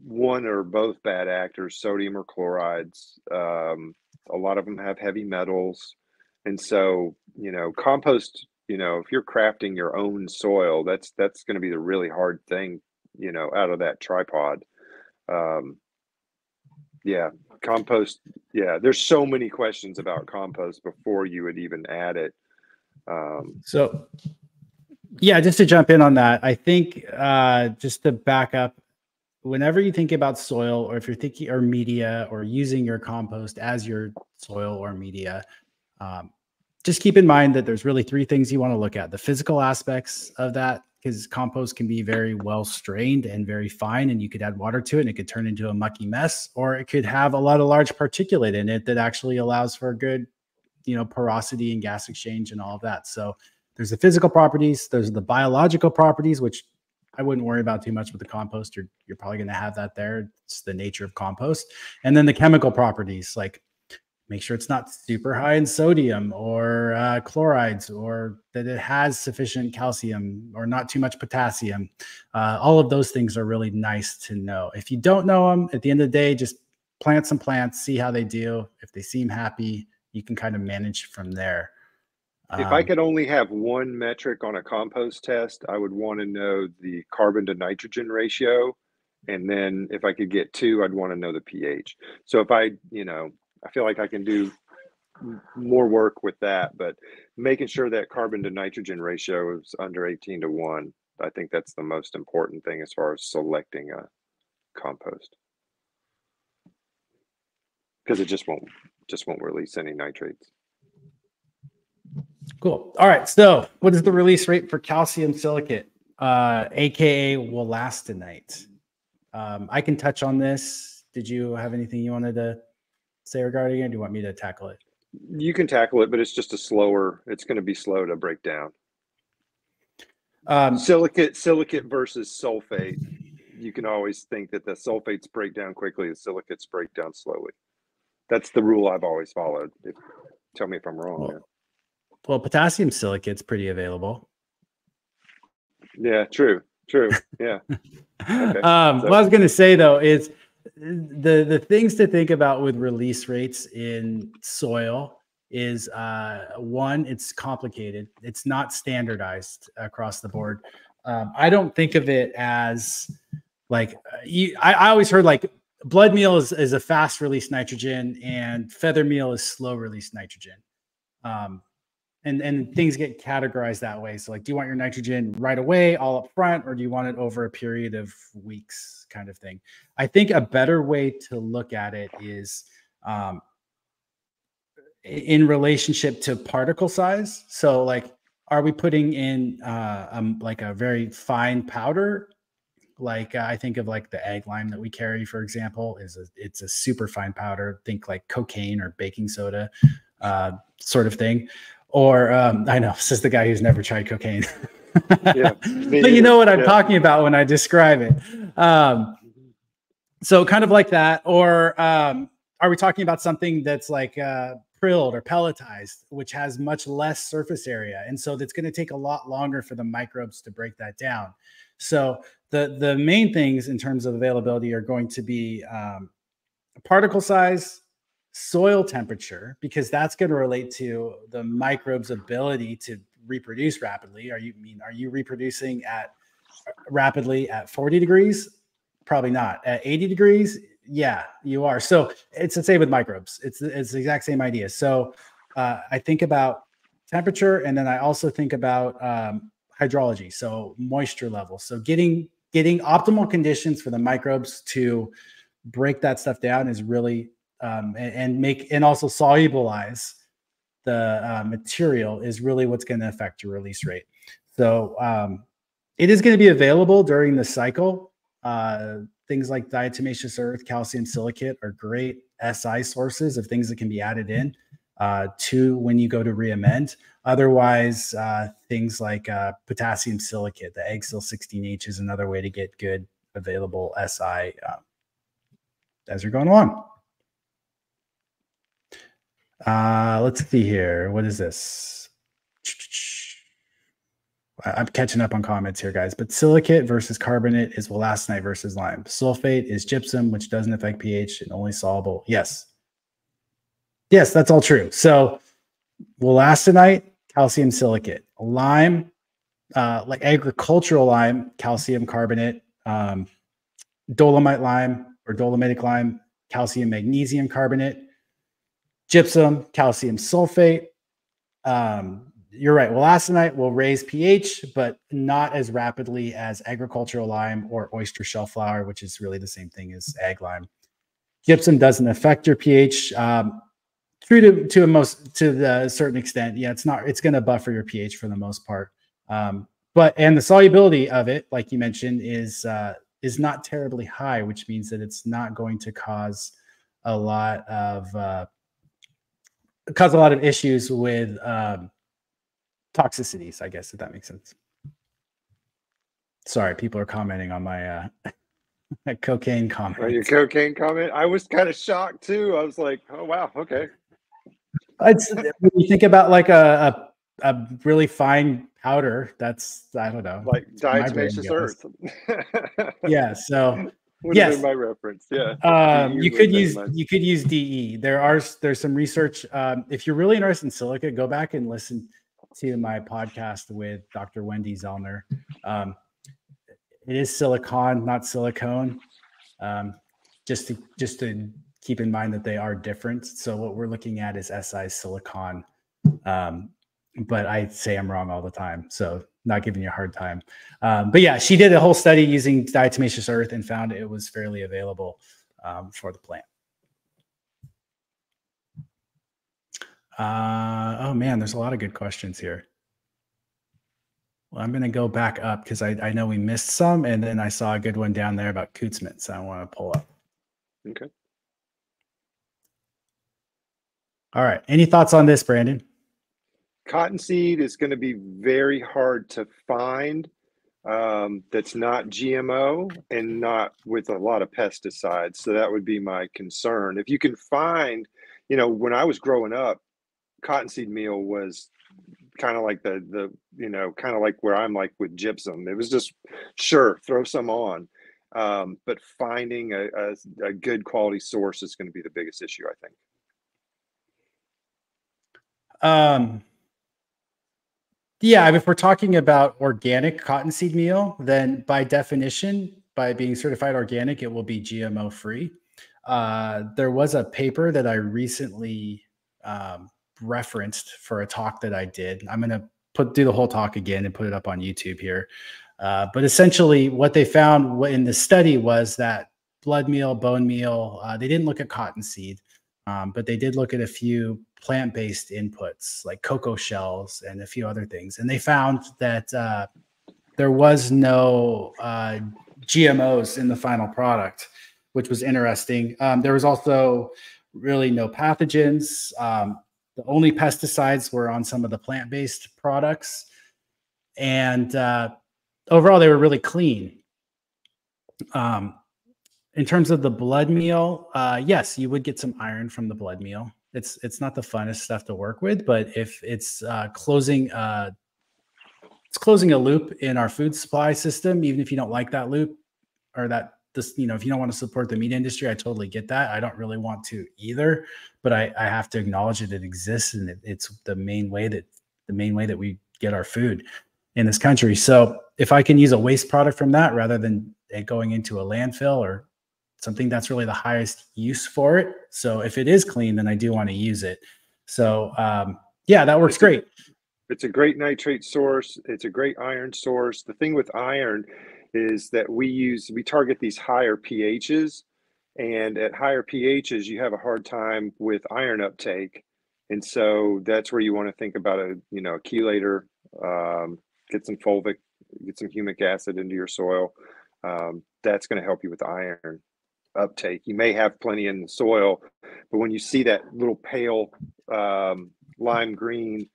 one or both bad actors, sodium or chlorides. Um, a lot of them have heavy metals. And so, you know, compost, you know, if you're crafting your own soil, that's that's going to be the really hard thing, you know, out of that tripod. Um, yeah, compost. Yeah, there's so many questions about compost before you would even add it. Um, so, yeah, just to jump in on that, I think uh, just to back up, whenever you think about soil, or if you're thinking or media, or using your compost as your soil or media, um, just keep in mind that there's really three things you want to look at: the physical aspects of that because compost can be very well strained and very fine and you could add water to it and it could turn into a mucky mess or it could have a lot of large particulate in it that actually allows for good you know porosity and gas exchange and all of that. So there's the physical properties there's the biological properties which i wouldn't worry about too much with the compost you're, you're probably going to have that there it's the nature of compost and then the chemical properties like make sure it's not super high in sodium or uh, chlorides or that it has sufficient calcium or not too much potassium uh, all of those things are really nice to know if you don't know them at the end of the day just plant some plants see how they do if they seem happy you can kind of manage from there if um, I could only have one metric on a compost test, I would want to know the carbon to nitrogen ratio. And then if I could get two, I'd want to know the pH. So if I, you know, I feel like I can do more work with that, but making sure that carbon to nitrogen ratio is under 18 to 1, I think that's the most important thing as far as selecting a compost. Because it just won't just won't release any nitrates. Cool. All right. So, what is the release rate for calcium silicate, uh, aka wollastonite? Um, I can touch on this. Did you have anything you wanted to say regarding it? do you want me to tackle it? You can tackle it, but it's just a slower. It's going to be slow to break down. Um, silicate, silicate versus sulfate. You can always think that the sulfates break down quickly, the silicates break down slowly. That's the rule I've always followed. If, tell me if I'm wrong. Well, well, potassium silicate's pretty available. Yeah, true, true. Yeah. Okay. um, so. What I was going to say though is the the things to think about with release rates in soil is uh, one, it's complicated. It's not standardized across the board. Um, I don't think of it as like you, I, I always heard like blood meal is, is a fast release nitrogen and feather meal is slow release nitrogen. Um, and and things get categorized that way. So like, do you want your nitrogen right away, all up front, or do you want it over a period of weeks, kind of thing? I think a better way to look at it is um, in relationship to particle size. So like, are we putting in uh, um, like a very fine powder? Like uh, I think of like the ag lime that we carry, for example, is a it's a super fine powder. Think like cocaine or baking soda, uh, sort of thing or um, I know this is the guy who's never tried cocaine. yeah, but you know what I'm yeah. talking about when I describe it. Um, so kind of like that, or um, are we talking about something that's like uh, prilled or pelletized, which has much less surface area, and so that's going to take a lot longer for the microbes to break that down. So the the main things in terms of availability are going to be um, particle size, soil temperature because that's going to relate to the microbes ability to reproduce rapidly. Are you mean are you reproducing at rapidly at 40 degrees? Probably not. At 80 degrees? Yeah you are. So it's the same with microbes. It's it's the exact same idea. So uh, i think about temperature and then i also think about um, hydrology so moisture level. So getting getting optimal conditions for the microbes to break that stuff down is really um, and, and, make and also solubilize the uh, material is really what's going to affect your release rate. So um, it is going to be available during the cycle. Uh, things like diatomaceous earth, calcium silicate are great SI sources of things that can be added in uh, to when you go to reamend. Otherwise, uh, things like uh, potassium silicate, the Agsil 16H is another way to get good available SI uh, as you're going along. Uh, let's see here. What is this? I'm catching up on comments here, guys. But silicate versus carbonate is wollastonite versus lime. Sulfate is gypsum, which doesn't affect pH and only soluble. Yes. Yes, that's all true. So wollastonite, calcium silicate. Lime, uh, like agricultural lime, calcium carbonate. Um, dolomite lime or dolomitic lime, calcium magnesium carbonate. Gypsum, calcium sulfate. Um, you're right. Wollastonite will raise pH, but not as rapidly as agricultural lime or oyster shell flour, which is really the same thing as ag lime. Gypsum doesn't affect your pH. Um, true to to a most to the certain extent. Yeah, it's not. It's going to buffer your pH for the most part. Um, but and the solubility of it, like you mentioned, is uh, is not terribly high, which means that it's not going to cause a lot of uh, cause a lot of issues with um, toxicities, I guess, if that makes sense. Sorry, people are commenting on my uh, cocaine comment. Oh, your cocaine comment? I was kind of shocked too. I was like, oh wow, okay. It's, when you think about like a, a, a really fine powder, that's I don't know, like diatomaceous earth. yeah, so would yes. my reference. Yeah. Um, you could use you could use DE. There are there's some research. Um, if you're really interested in silica, go back and listen to my podcast with Dr. Wendy Zellner. Um, it is silicon, not silicone. Um, just to just to keep in mind that they are different. So what we're looking at is SI silicon. Um, but I say I'm wrong all the time. So not giving you a hard time. Um, but yeah, she did a whole study using diatomaceous earth and found it was fairly available um, for the plant. Uh, oh man, there's a lot of good questions here. Well, I'm going to go back up because I, I know we missed some, and then I saw a good one down there about Coots mix, so I want to pull up. Okay. All right. Any thoughts on this, Brandon? Cottonseed is going to be very hard to find um, that's not GMO and not with a lot of pesticides. So that would be my concern. If you can find, you know, when I was growing up, cottonseed meal was kind of like the the you know kind of like where I'm like with gypsum. It was just sure throw some on, um, but finding a, a, a good quality source is going to be the biggest issue, I think. Um. Yeah, if we're talking about organic cottonseed meal, then by definition, by being certified organic, it will be GMO free. Uh, there was a paper that I recently um, referenced for a talk that I did. I'm going to put do the whole talk again and put it up on YouTube here. Uh, but essentially, what they found in the study was that blood meal, bone meal, uh, they didn't look at cottonseed, um, but they did look at a few plant based inputs like cocoa shells and a few other things. And they found that uh, there was no uh, GMOs in the final product, which was interesting. Um, there was also really no pathogens. Um, the only pesticides were on some of the plant-based products, and uh, overall they were really clean. Um, in terms of the blood meal, uh, yes, you would get some iron from the blood meal. It's it's not the funnest stuff to work with, but if it's uh, closing uh, it's closing a loop in our food supply system, even if you don't like that loop or that this, you know, if you don't want to support the meat industry, I totally get that. I don't really want to either, but I, I have to acknowledge that it exists and it, it's the main way that the main way that we get our food in this country. So if I can use a waste product from that rather than it going into a landfill or something that's really the highest use for it. So if it is clean, then I do want to use it. So um, yeah, that works great. It's a great nitrate source. It's a great iron source. The thing with iron is that we use we target these higher pHs, and at higher pHs you have a hard time with iron uptake, and so that's where you want to think about a you know a chelator, um, get some fulvic, get some humic acid into your soil. Um, that's going to help you with iron uptake. You may have plenty in the soil, but when you see that little pale um, lime green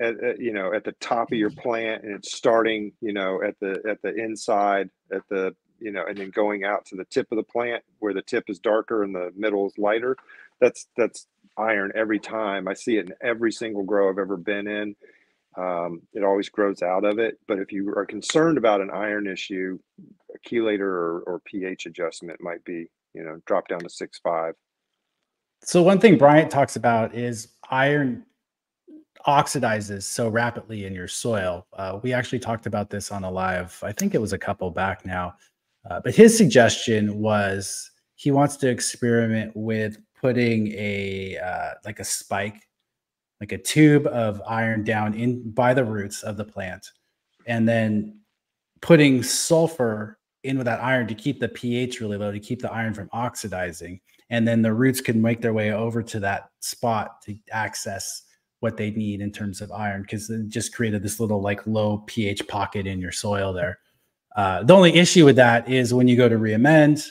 at, at, you know at the top of your plant and it's starting you know at the at the inside at the you know, and then going out to the tip of the plant where the tip is darker and the middle is lighter. That's that's iron every time. I see it in every single grow I've ever been in. Um, it always grows out of it. But if you are concerned about an iron issue, chelator or, or pH adjustment might be, you know, drop down to six five. So one thing Bryant talks about is iron oxidizes so rapidly in your soil. Uh, we actually talked about this on a live, I think it was a couple back now. Uh, but his suggestion was he wants to experiment with putting a uh, like a spike, like a tube of iron down in by the roots of the plant, and then putting sulfur in with that iron to keep the pH really low, to keep the iron from oxidizing. And then the roots can make their way over to that spot to access what they need in terms of iron because it just created this little like low pH pocket in your soil there. Uh, the only issue with that is when you go to reamend,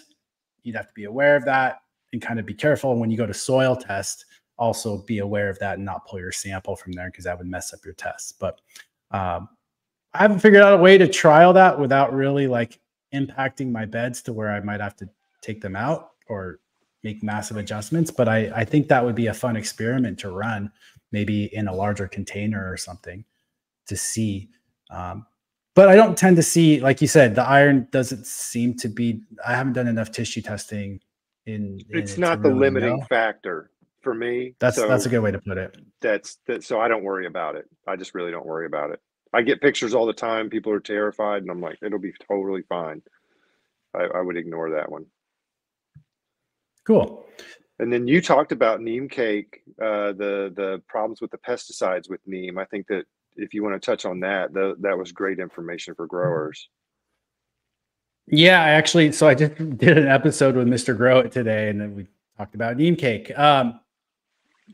you'd have to be aware of that and kind of be careful. And when you go to soil test, also be aware of that and not pull your sample from there because that would mess up your test. But um, I haven't figured out a way to trial that without really like impacting my beds to where I might have to take them out or make massive adjustments. But I, I think that would be a fun experiment to run maybe in a larger container or something to see. Um, but I don't tend to see, like you said, the iron doesn't seem to be. I haven't done enough tissue testing. In, in it's not the really limiting know. factor for me. That's so that's a good way to put it. That's that. So I don't worry about it. I just really don't worry about it. I get pictures all the time. People are terrified, and I'm like, it'll be totally fine. I, I would ignore that one. Cool. And then you talked about neem cake, uh, the the problems with the pesticides with neem. I think that if you want to touch on that, the, that was great information for growers. Yeah, I actually, so I just did an episode with Mr. Grow It today, and then we talked about neem cake. Um,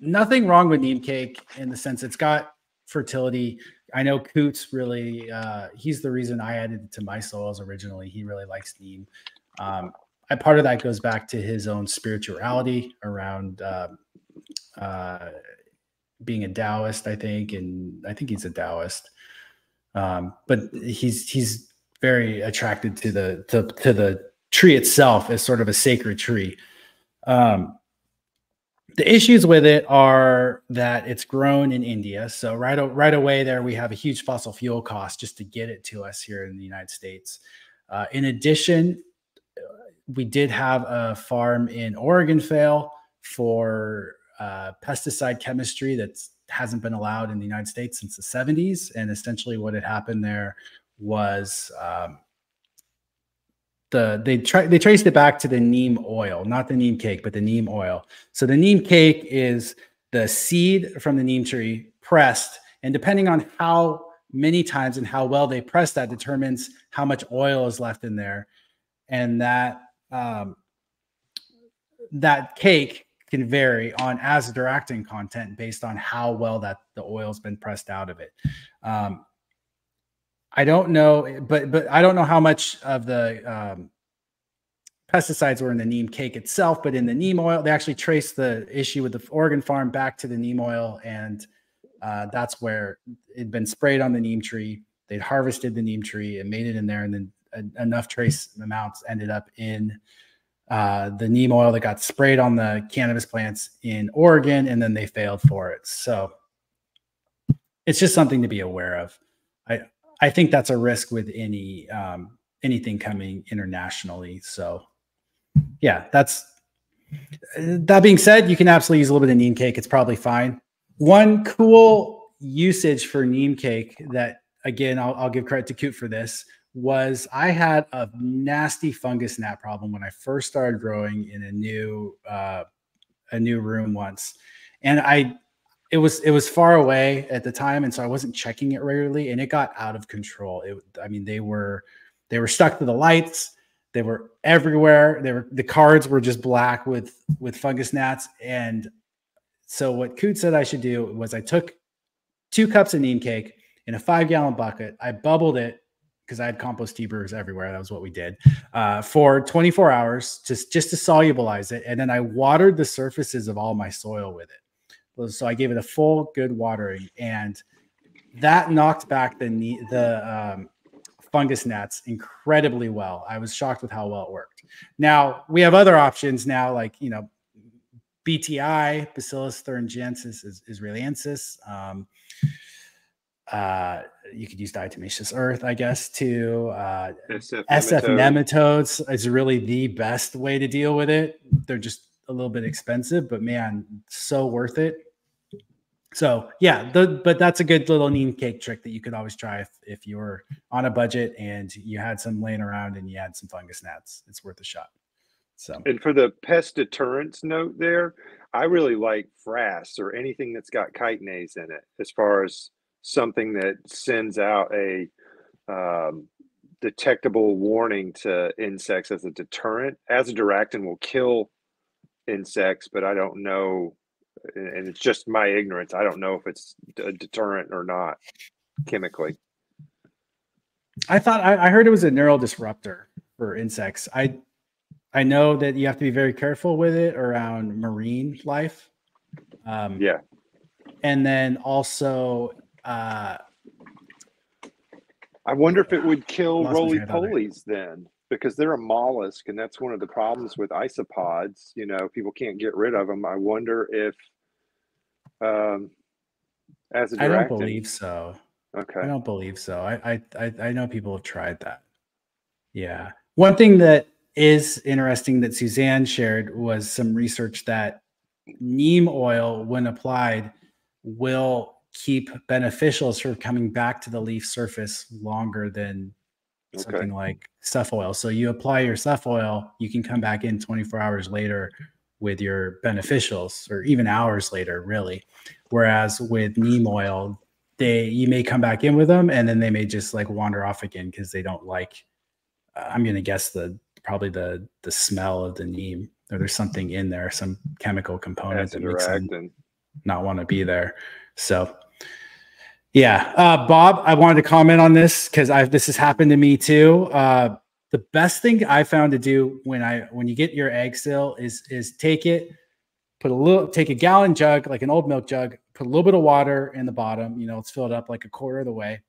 nothing wrong with neem cake in the sense it's got fertility. I know Coots really, uh, he's the reason I added it to my soils originally. He really likes neem. Um, I, part of that goes back to his own spirituality around uh, uh, being a Taoist, I think, and I think he's a Taoist. Um, but he's he's very attracted to the to, to the tree itself as sort of a sacred tree. Um, the issues with it are that it's grown in India, so right right away there we have a huge fossil fuel cost just to get it to us here in the United States. Uh, in addition, we did have a farm in Oregon fail for uh, pesticide chemistry that hasn't been allowed in the United States since the 70s. And essentially, what had happened there was um, the they try they traced it back to the neem oil, not the neem cake, but the neem oil. So the neem cake is the seed from the neem tree pressed, and depending on how many times and how well they press that determines how much oil is left in there, and that um, that cake can vary on or content based on how well that the oil's been pressed out of it. Um, I don't know, but but I don't know how much of the um, pesticides were in the neem cake itself, but in the neem oil, they actually traced the issue with the Oregon farm back to the neem oil, and uh, that's where it'd been sprayed on the neem tree. They'd harvested the neem tree and made it in there, and then enough trace amounts ended up in uh, the neem oil that got sprayed on the cannabis plants in Oregon, and then they failed for it. So it's just something to be aware of. I I think that's a risk with any um, anything coming internationally. So yeah, that's that being said, you can absolutely use a little bit of neem cake. It's probably fine. One cool usage for neem cake that again I'll, I'll give credit to Coot for this was I had a nasty fungus gnat problem when I first started growing in a new uh, a new room once, and I it was it was far away at the time, and so I wasn't checking it regularly, and it got out of control. It, I mean, they were they were stuck to the lights. They were everywhere. They were the cards were just black with with fungus gnats, and so what Coot said I should do was I took two cups of neem cake in a five gallon bucket. I bubbled it because I had compost tea brewers everywhere. That was what we did uh, for 24 hours, just just to solubilize it, and then I watered the surfaces of all my soil with it. So I gave it a full good watering, and that knocked back the the um, fungus gnats incredibly well. I was shocked with how well it worked. Now we have other options now, like you know, BTI, Bacillus thuringiensis, is israelensis. Um, uh, you could use diatomaceous earth, I guess, too. Uh, SF, SF nematodes is really the best way to deal with it. They're just a little bit expensive, but man, so worth it. So yeah, the, but that's a good little neem cake trick that you could always try if, if you were on a budget and you had some laying around and you had some fungus gnats. It's worth a shot. So and for the pest deterrence note there, I really like frass or anything that's got chitinase in it as far as something that sends out a um, detectable warning to insects as a deterrent. As a Azadirachtin will kill insects, but I don't know, and it's just my ignorance. I don't know if it's a deterrent or not chemically. I thought I, I heard it was a neural disruptor for insects. I I know that you have to be very careful with it around marine life. Um, yeah, and then also uh, I wonder if it would kill roly polies then, because they're a mollusk, and that's one of the problems with isopods. You know, people can't get rid of them. I wonder if, um, as a I don't believe so. Okay, I don't believe so. I I I know people have tried that. Yeah, one thing that is interesting that Suzanne shared was some research that neem oil, when applied, will keep beneficials from coming back to the leaf surface longer than okay. something like SuffOil. So you apply your SuffOil, you can come back in 24 hours later with your beneficials or even hours later, really. Whereas with neem oil, they you may come back in with them and then they may just like wander off again because they don't like uh, I'm gonna guess the probably the the smell of the neem or there's something in there, some chemical component that makes them not want to be there. So, yeah, uh, Bob, I wanted to comment on this because I this has happened to me too. Uh, the best thing I found to do when I when you get your Agsil is is take it, put a little, take a gallon jug like an old milk jug, put a little bit of water in the bottom. You know, it's filled up like a quarter of the way.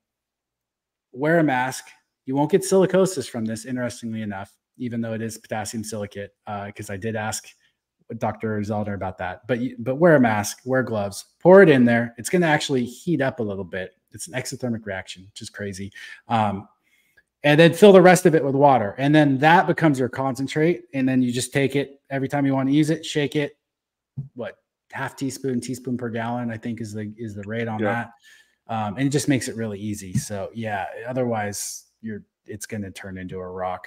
Wear a mask. You won't get silicosis from this. Interestingly enough, even though it is potassium silicate, because uh, I did ask Dr. Zellner about that. But but wear a mask, wear gloves, pour it in there. It's going to actually heat up a little bit. It's an exothermic reaction, which is crazy. Um, and then fill the rest of it with water, and then that becomes your concentrate. And then you just take it every time you want to use it, shake it. What half teaspoon, teaspoon per gallon, I think is the is the rate on yeah. that. Um, and it just makes it really easy. So yeah, otherwise you're it's going to turn into a rock.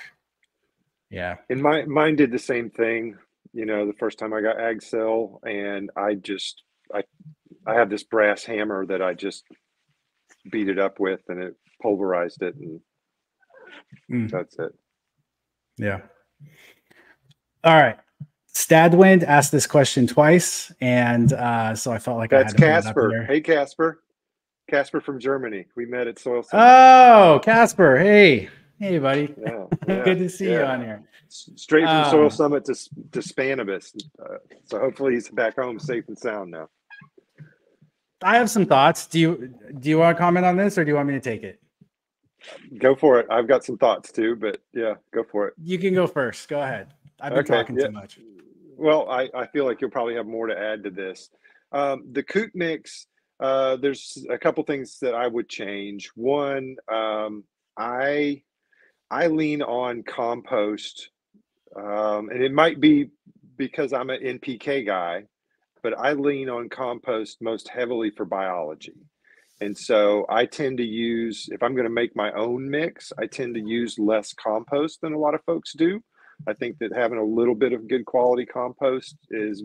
Yeah. And my mine did the same thing you know, the first time I got Agsil, and I just I I have this brass hammer that I just beat it up with, and it pulverized it, and mm. that's it. Yeah. All right. Stadwind asked this question twice, and uh, so I felt like that's Casper. Hey, Casper. Casper from Germany. We met at Soil Summit. Oh, Casper. Hey. Hey, buddy. Yeah, yeah, Good to see yeah. you on here. Straight from um, Soil Summit to, to Spannabis. Uh, so hopefully he's back home safe and sound now. I have some thoughts. Do you do you want to comment on this or do you want me to take it? Go for it. I've got some thoughts too, but yeah, go for it. You can go first. Go ahead. I've been okay, talking too much. Well, I, I feel like you'll probably have more to add to this. Um, the coot mix, uh, there's a couple things that I would change. One, um, I I lean on compost, um, and it might be because I'm an NPK guy, but I lean on compost most heavily for biology. And so I tend to use, if I'm going to make my own mix, I tend to use less compost than a lot of folks do. I think that having a little bit of good quality compost is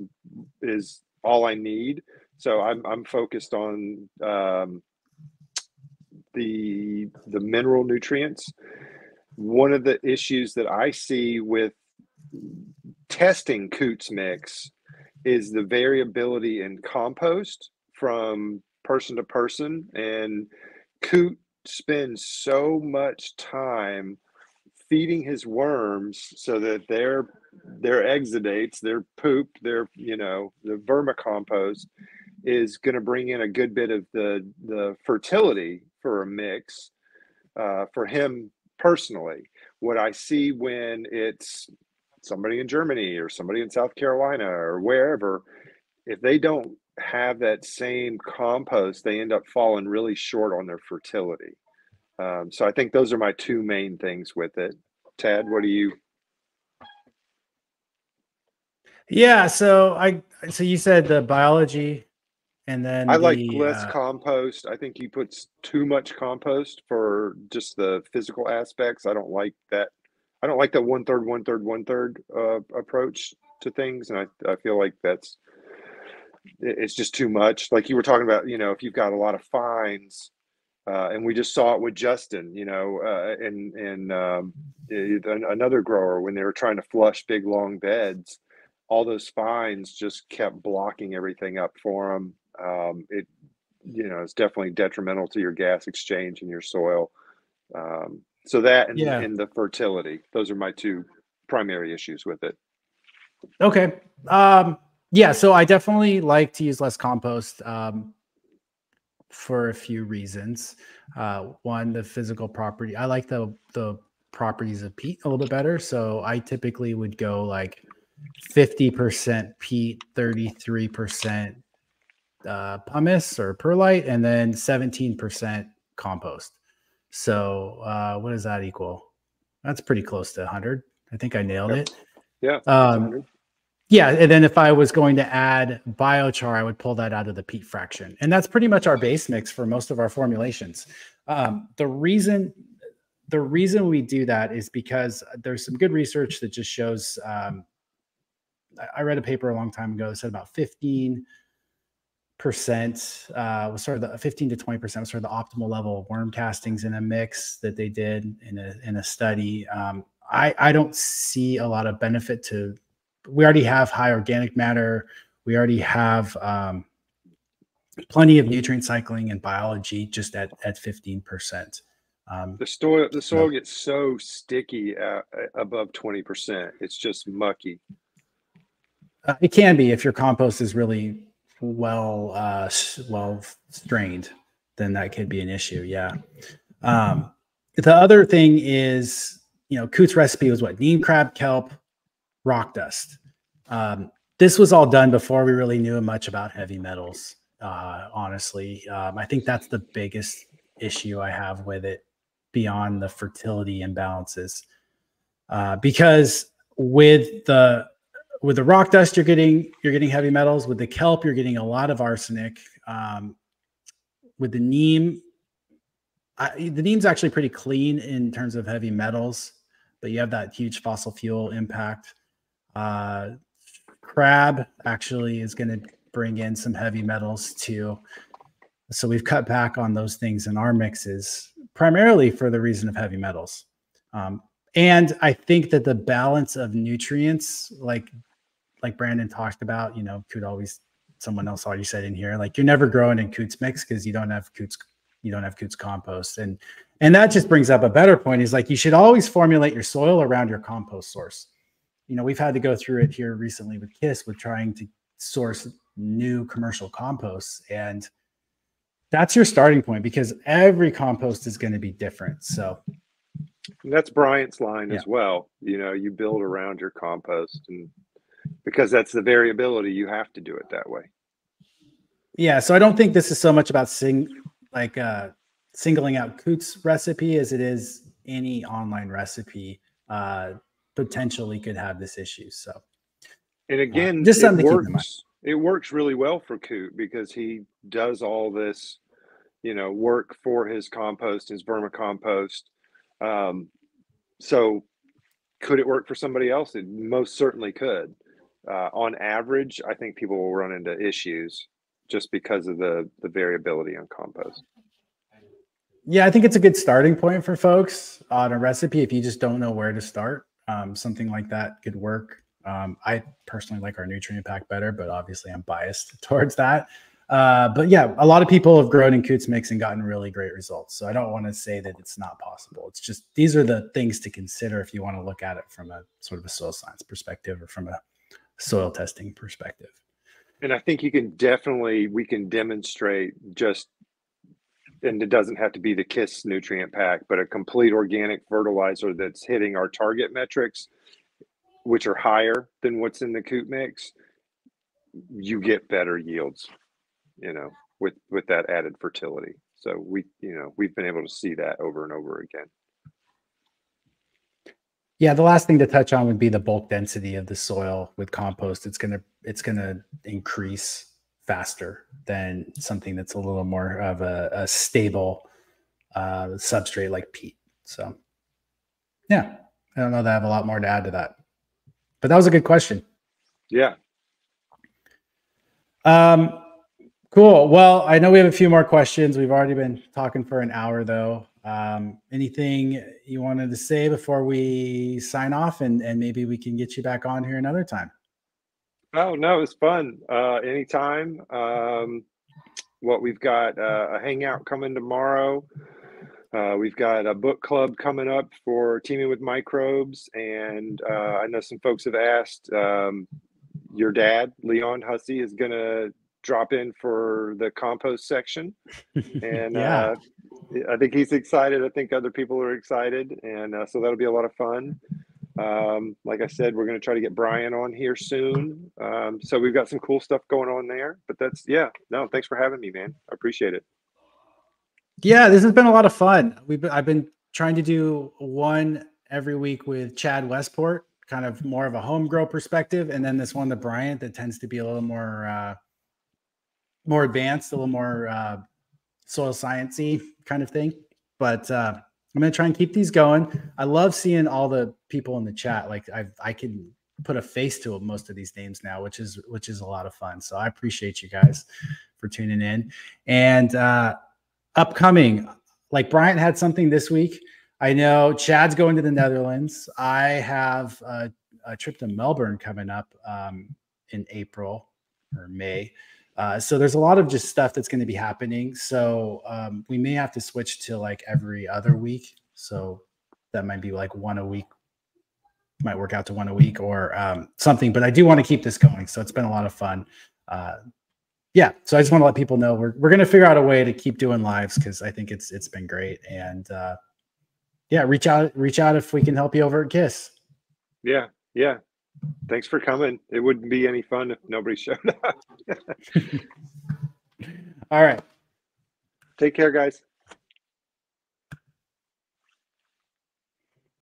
is all I need. So I'm I'm focused on um, the the mineral nutrients one of the issues that I see with testing Coots mix is the variability in compost from person to person. And Coot spends so much time feeding his worms so that their their exudates, their poop, their you know the vermicompost is going to bring in a good bit of the the fertility for a mix uh, for him personally. What I see when it's somebody in Germany or somebody in South Carolina or wherever, if they don't have that same compost, they end up falling really short on their fertility. Um, so I think those are my two main things with it. Tad, what do you? Yeah, so I so you said the biology, and then I the, like less uh, compost. I think he puts too much compost for just the physical aspects. I don't like that. I don't like that one third, one third, one third uh, approach to things, and I I feel like that's it's just too much. Like you were talking about, you know, if you've got a lot of fines, uh, and we just saw it with Justin, you know, uh, and and um, another grower when they were trying to flush big long beds, all those fines just kept blocking everything up for them. Um, it, you know, it's definitely detrimental to your gas exchange and your soil. Um, so that and, Yeah. and the fertility, those are my two primary issues with it. Okay. Um, yeah, so I definitely like to use less compost um, for a few reasons. Uh, one, the physical property. I like the the properties of peat a little bit better. So I typically would go like 50% peat, 33% uh, pumice or perlite, and then 17% compost. So uh, what does that equal? That's pretty close to 100. I think I nailed Yep. it. Yeah. Um, Yeah, and then if I was going to add biochar, I would pull that out of the peat fraction, and that's pretty much our base mix for most of our formulations. Um, the reason the reason we do that is because there's some good research that just shows. Um, I- I read a paper a long time ago that said about 15 percent uh, was sort of the 15 to 20 percent was sort of the optimal level of worm castings in a mix that they did in a in a study. Um, I I don't see a lot of benefit to we already have high organic matter. We already have um, plenty of nutrient cycling and biology just at at fifteen percent. Um, The soil, the soil gets so sticky uh, above twenty percent. It's just mucky. uh, it can be if your compost is really well uh, well strained, then that could be an issue. Yeah. Um, the other thing is, you know, Coots recipe was what neem crab kelp, rock dust. Um, this was all done before we really knew much about heavy metals. Uh, honestly, um, I think that's the biggest issue I have with it, beyond the fertility imbalances, uh, because with the with the rock dust, you're getting you're getting heavy metals. With the kelp, you're getting a lot of arsenic. Um, with the neem, I, the neem's actually pretty clean in terms of heavy metals, but you have that huge fossil fuel impact. Uh, crab actually is going to bring in some heavy metals too. So we've cut back on those things in our mixes, primarily for the reason of heavy metals. Um, and I think that the balance of nutrients, like like Brandon talked about, you know, could always someone else already said in here, like you're never growing in Coots mix because you don't have Coots you don't have Coots compost. And and that just brings up a better point is like you should always formulate your soil around your compost source. You know, we've had to go through it here recently with KIS with trying to source new commercial composts. And that's your starting point because every compost is going to be different. So And that's Bryant's line Yeah. as well. You know, you build around your compost, and because that's the variability, you have to do it that way. Yeah, so I don't think this is so much about sing like uh singling out Coots recipe as it is any online recipe uh potentially could have this issue. So And again, just it something to keep in mind. works. It works really well for Coot because he does all this, you know, work for his compost, his vermicompost. Um, so, could it work for somebody else? It most certainly could. Uh, on average, I think people will run into issues just because of the the variability on compost. yeah, I think it's a good starting point for folks on a recipe if you just don't know where to start. Um, something like that could work. Um, I personally like our nutrient pack better, but obviously I'm biased towards that. Uh, but yeah, a lot of people have grown in Coots mix and gotten really great results. So I don't want to say that it's not possible. It's just these are the things to consider if you want to look at it from a sort of a soil science perspective or from a soil testing perspective. And I think you can definitely we can demonstrate just and it doesn't have to be the KIS nutrient pack, but a complete organic fertilizer that's hitting our target metrics, which are higher than what's in the Coots mix, you get better yields, you know, with with that added fertility. So we, you know, we've been able to see that over and over again. Yeah, the last thing to touch on would be the bulk density of the soil with compost. It's gonna it's gonna increase faster than something that's a little more of a, a stable uh, substrate like peat. So, yeah, I don't know that I have a lot more to add to that, but that was a good question. Yeah. Um, cool. Well, I know we have a few more questions. We've already been talking for an hour though. Um, anything you wanted to say before we sign off and, and maybe we can get you back on here another time? Oh no, it's fun. Uh, anytime. Um, what we've got uh, a hangout coming tomorrow. Uh, we've got a book club coming up for teeming with microbes, and uh, I know some folks have asked. Um, your dad, Leon Hussey, is going to drop in for the compost section, and yeah. I think he's excited. I think other people are excited, and uh, so that'll be a lot of fun. Um, like I said, we're going to try to get Brian on here soon. Um, so we've got some cool stuff going on there. But that's yeah. No, thanks for having me, man. I appreciate it. Yeah, this has been a lot of fun. We've been, I've been trying to do one every week with Chad Westport, kind of more of a home grow perspective, and then this one to Bryant that tends to be a little more uh, more advanced, a little more uh, soil sciencey kind of thing. But uh, I'm gonna try and keep these going. I love seeing all the people in the chat. Like I I can put a face to most of these names now, which is which is a lot of fun. So I appreciate you guys for tuning in. And uh upcoming, like Bryant had something this week. I know Chad's going to the Netherlands. I have a, a trip to Melbourne coming up um, in April or May. Uh, so there's a lot of just stuff that's going to be happening. So um, we may have to switch to like every other week. So that might be like one a week, might work out to one a week or um, something. But I do want to keep this going. So it's been a lot of fun. Uh, yeah. So I just want to let people know we're we're going to figure out a way to keep doing lives because I think it's it's been great. And uh, yeah, reach out reach out if we can help you over at KIS. Yeah. Yeah thanks for coming. It wouldn't be any fun if nobody showed up. All right. Take care, guys.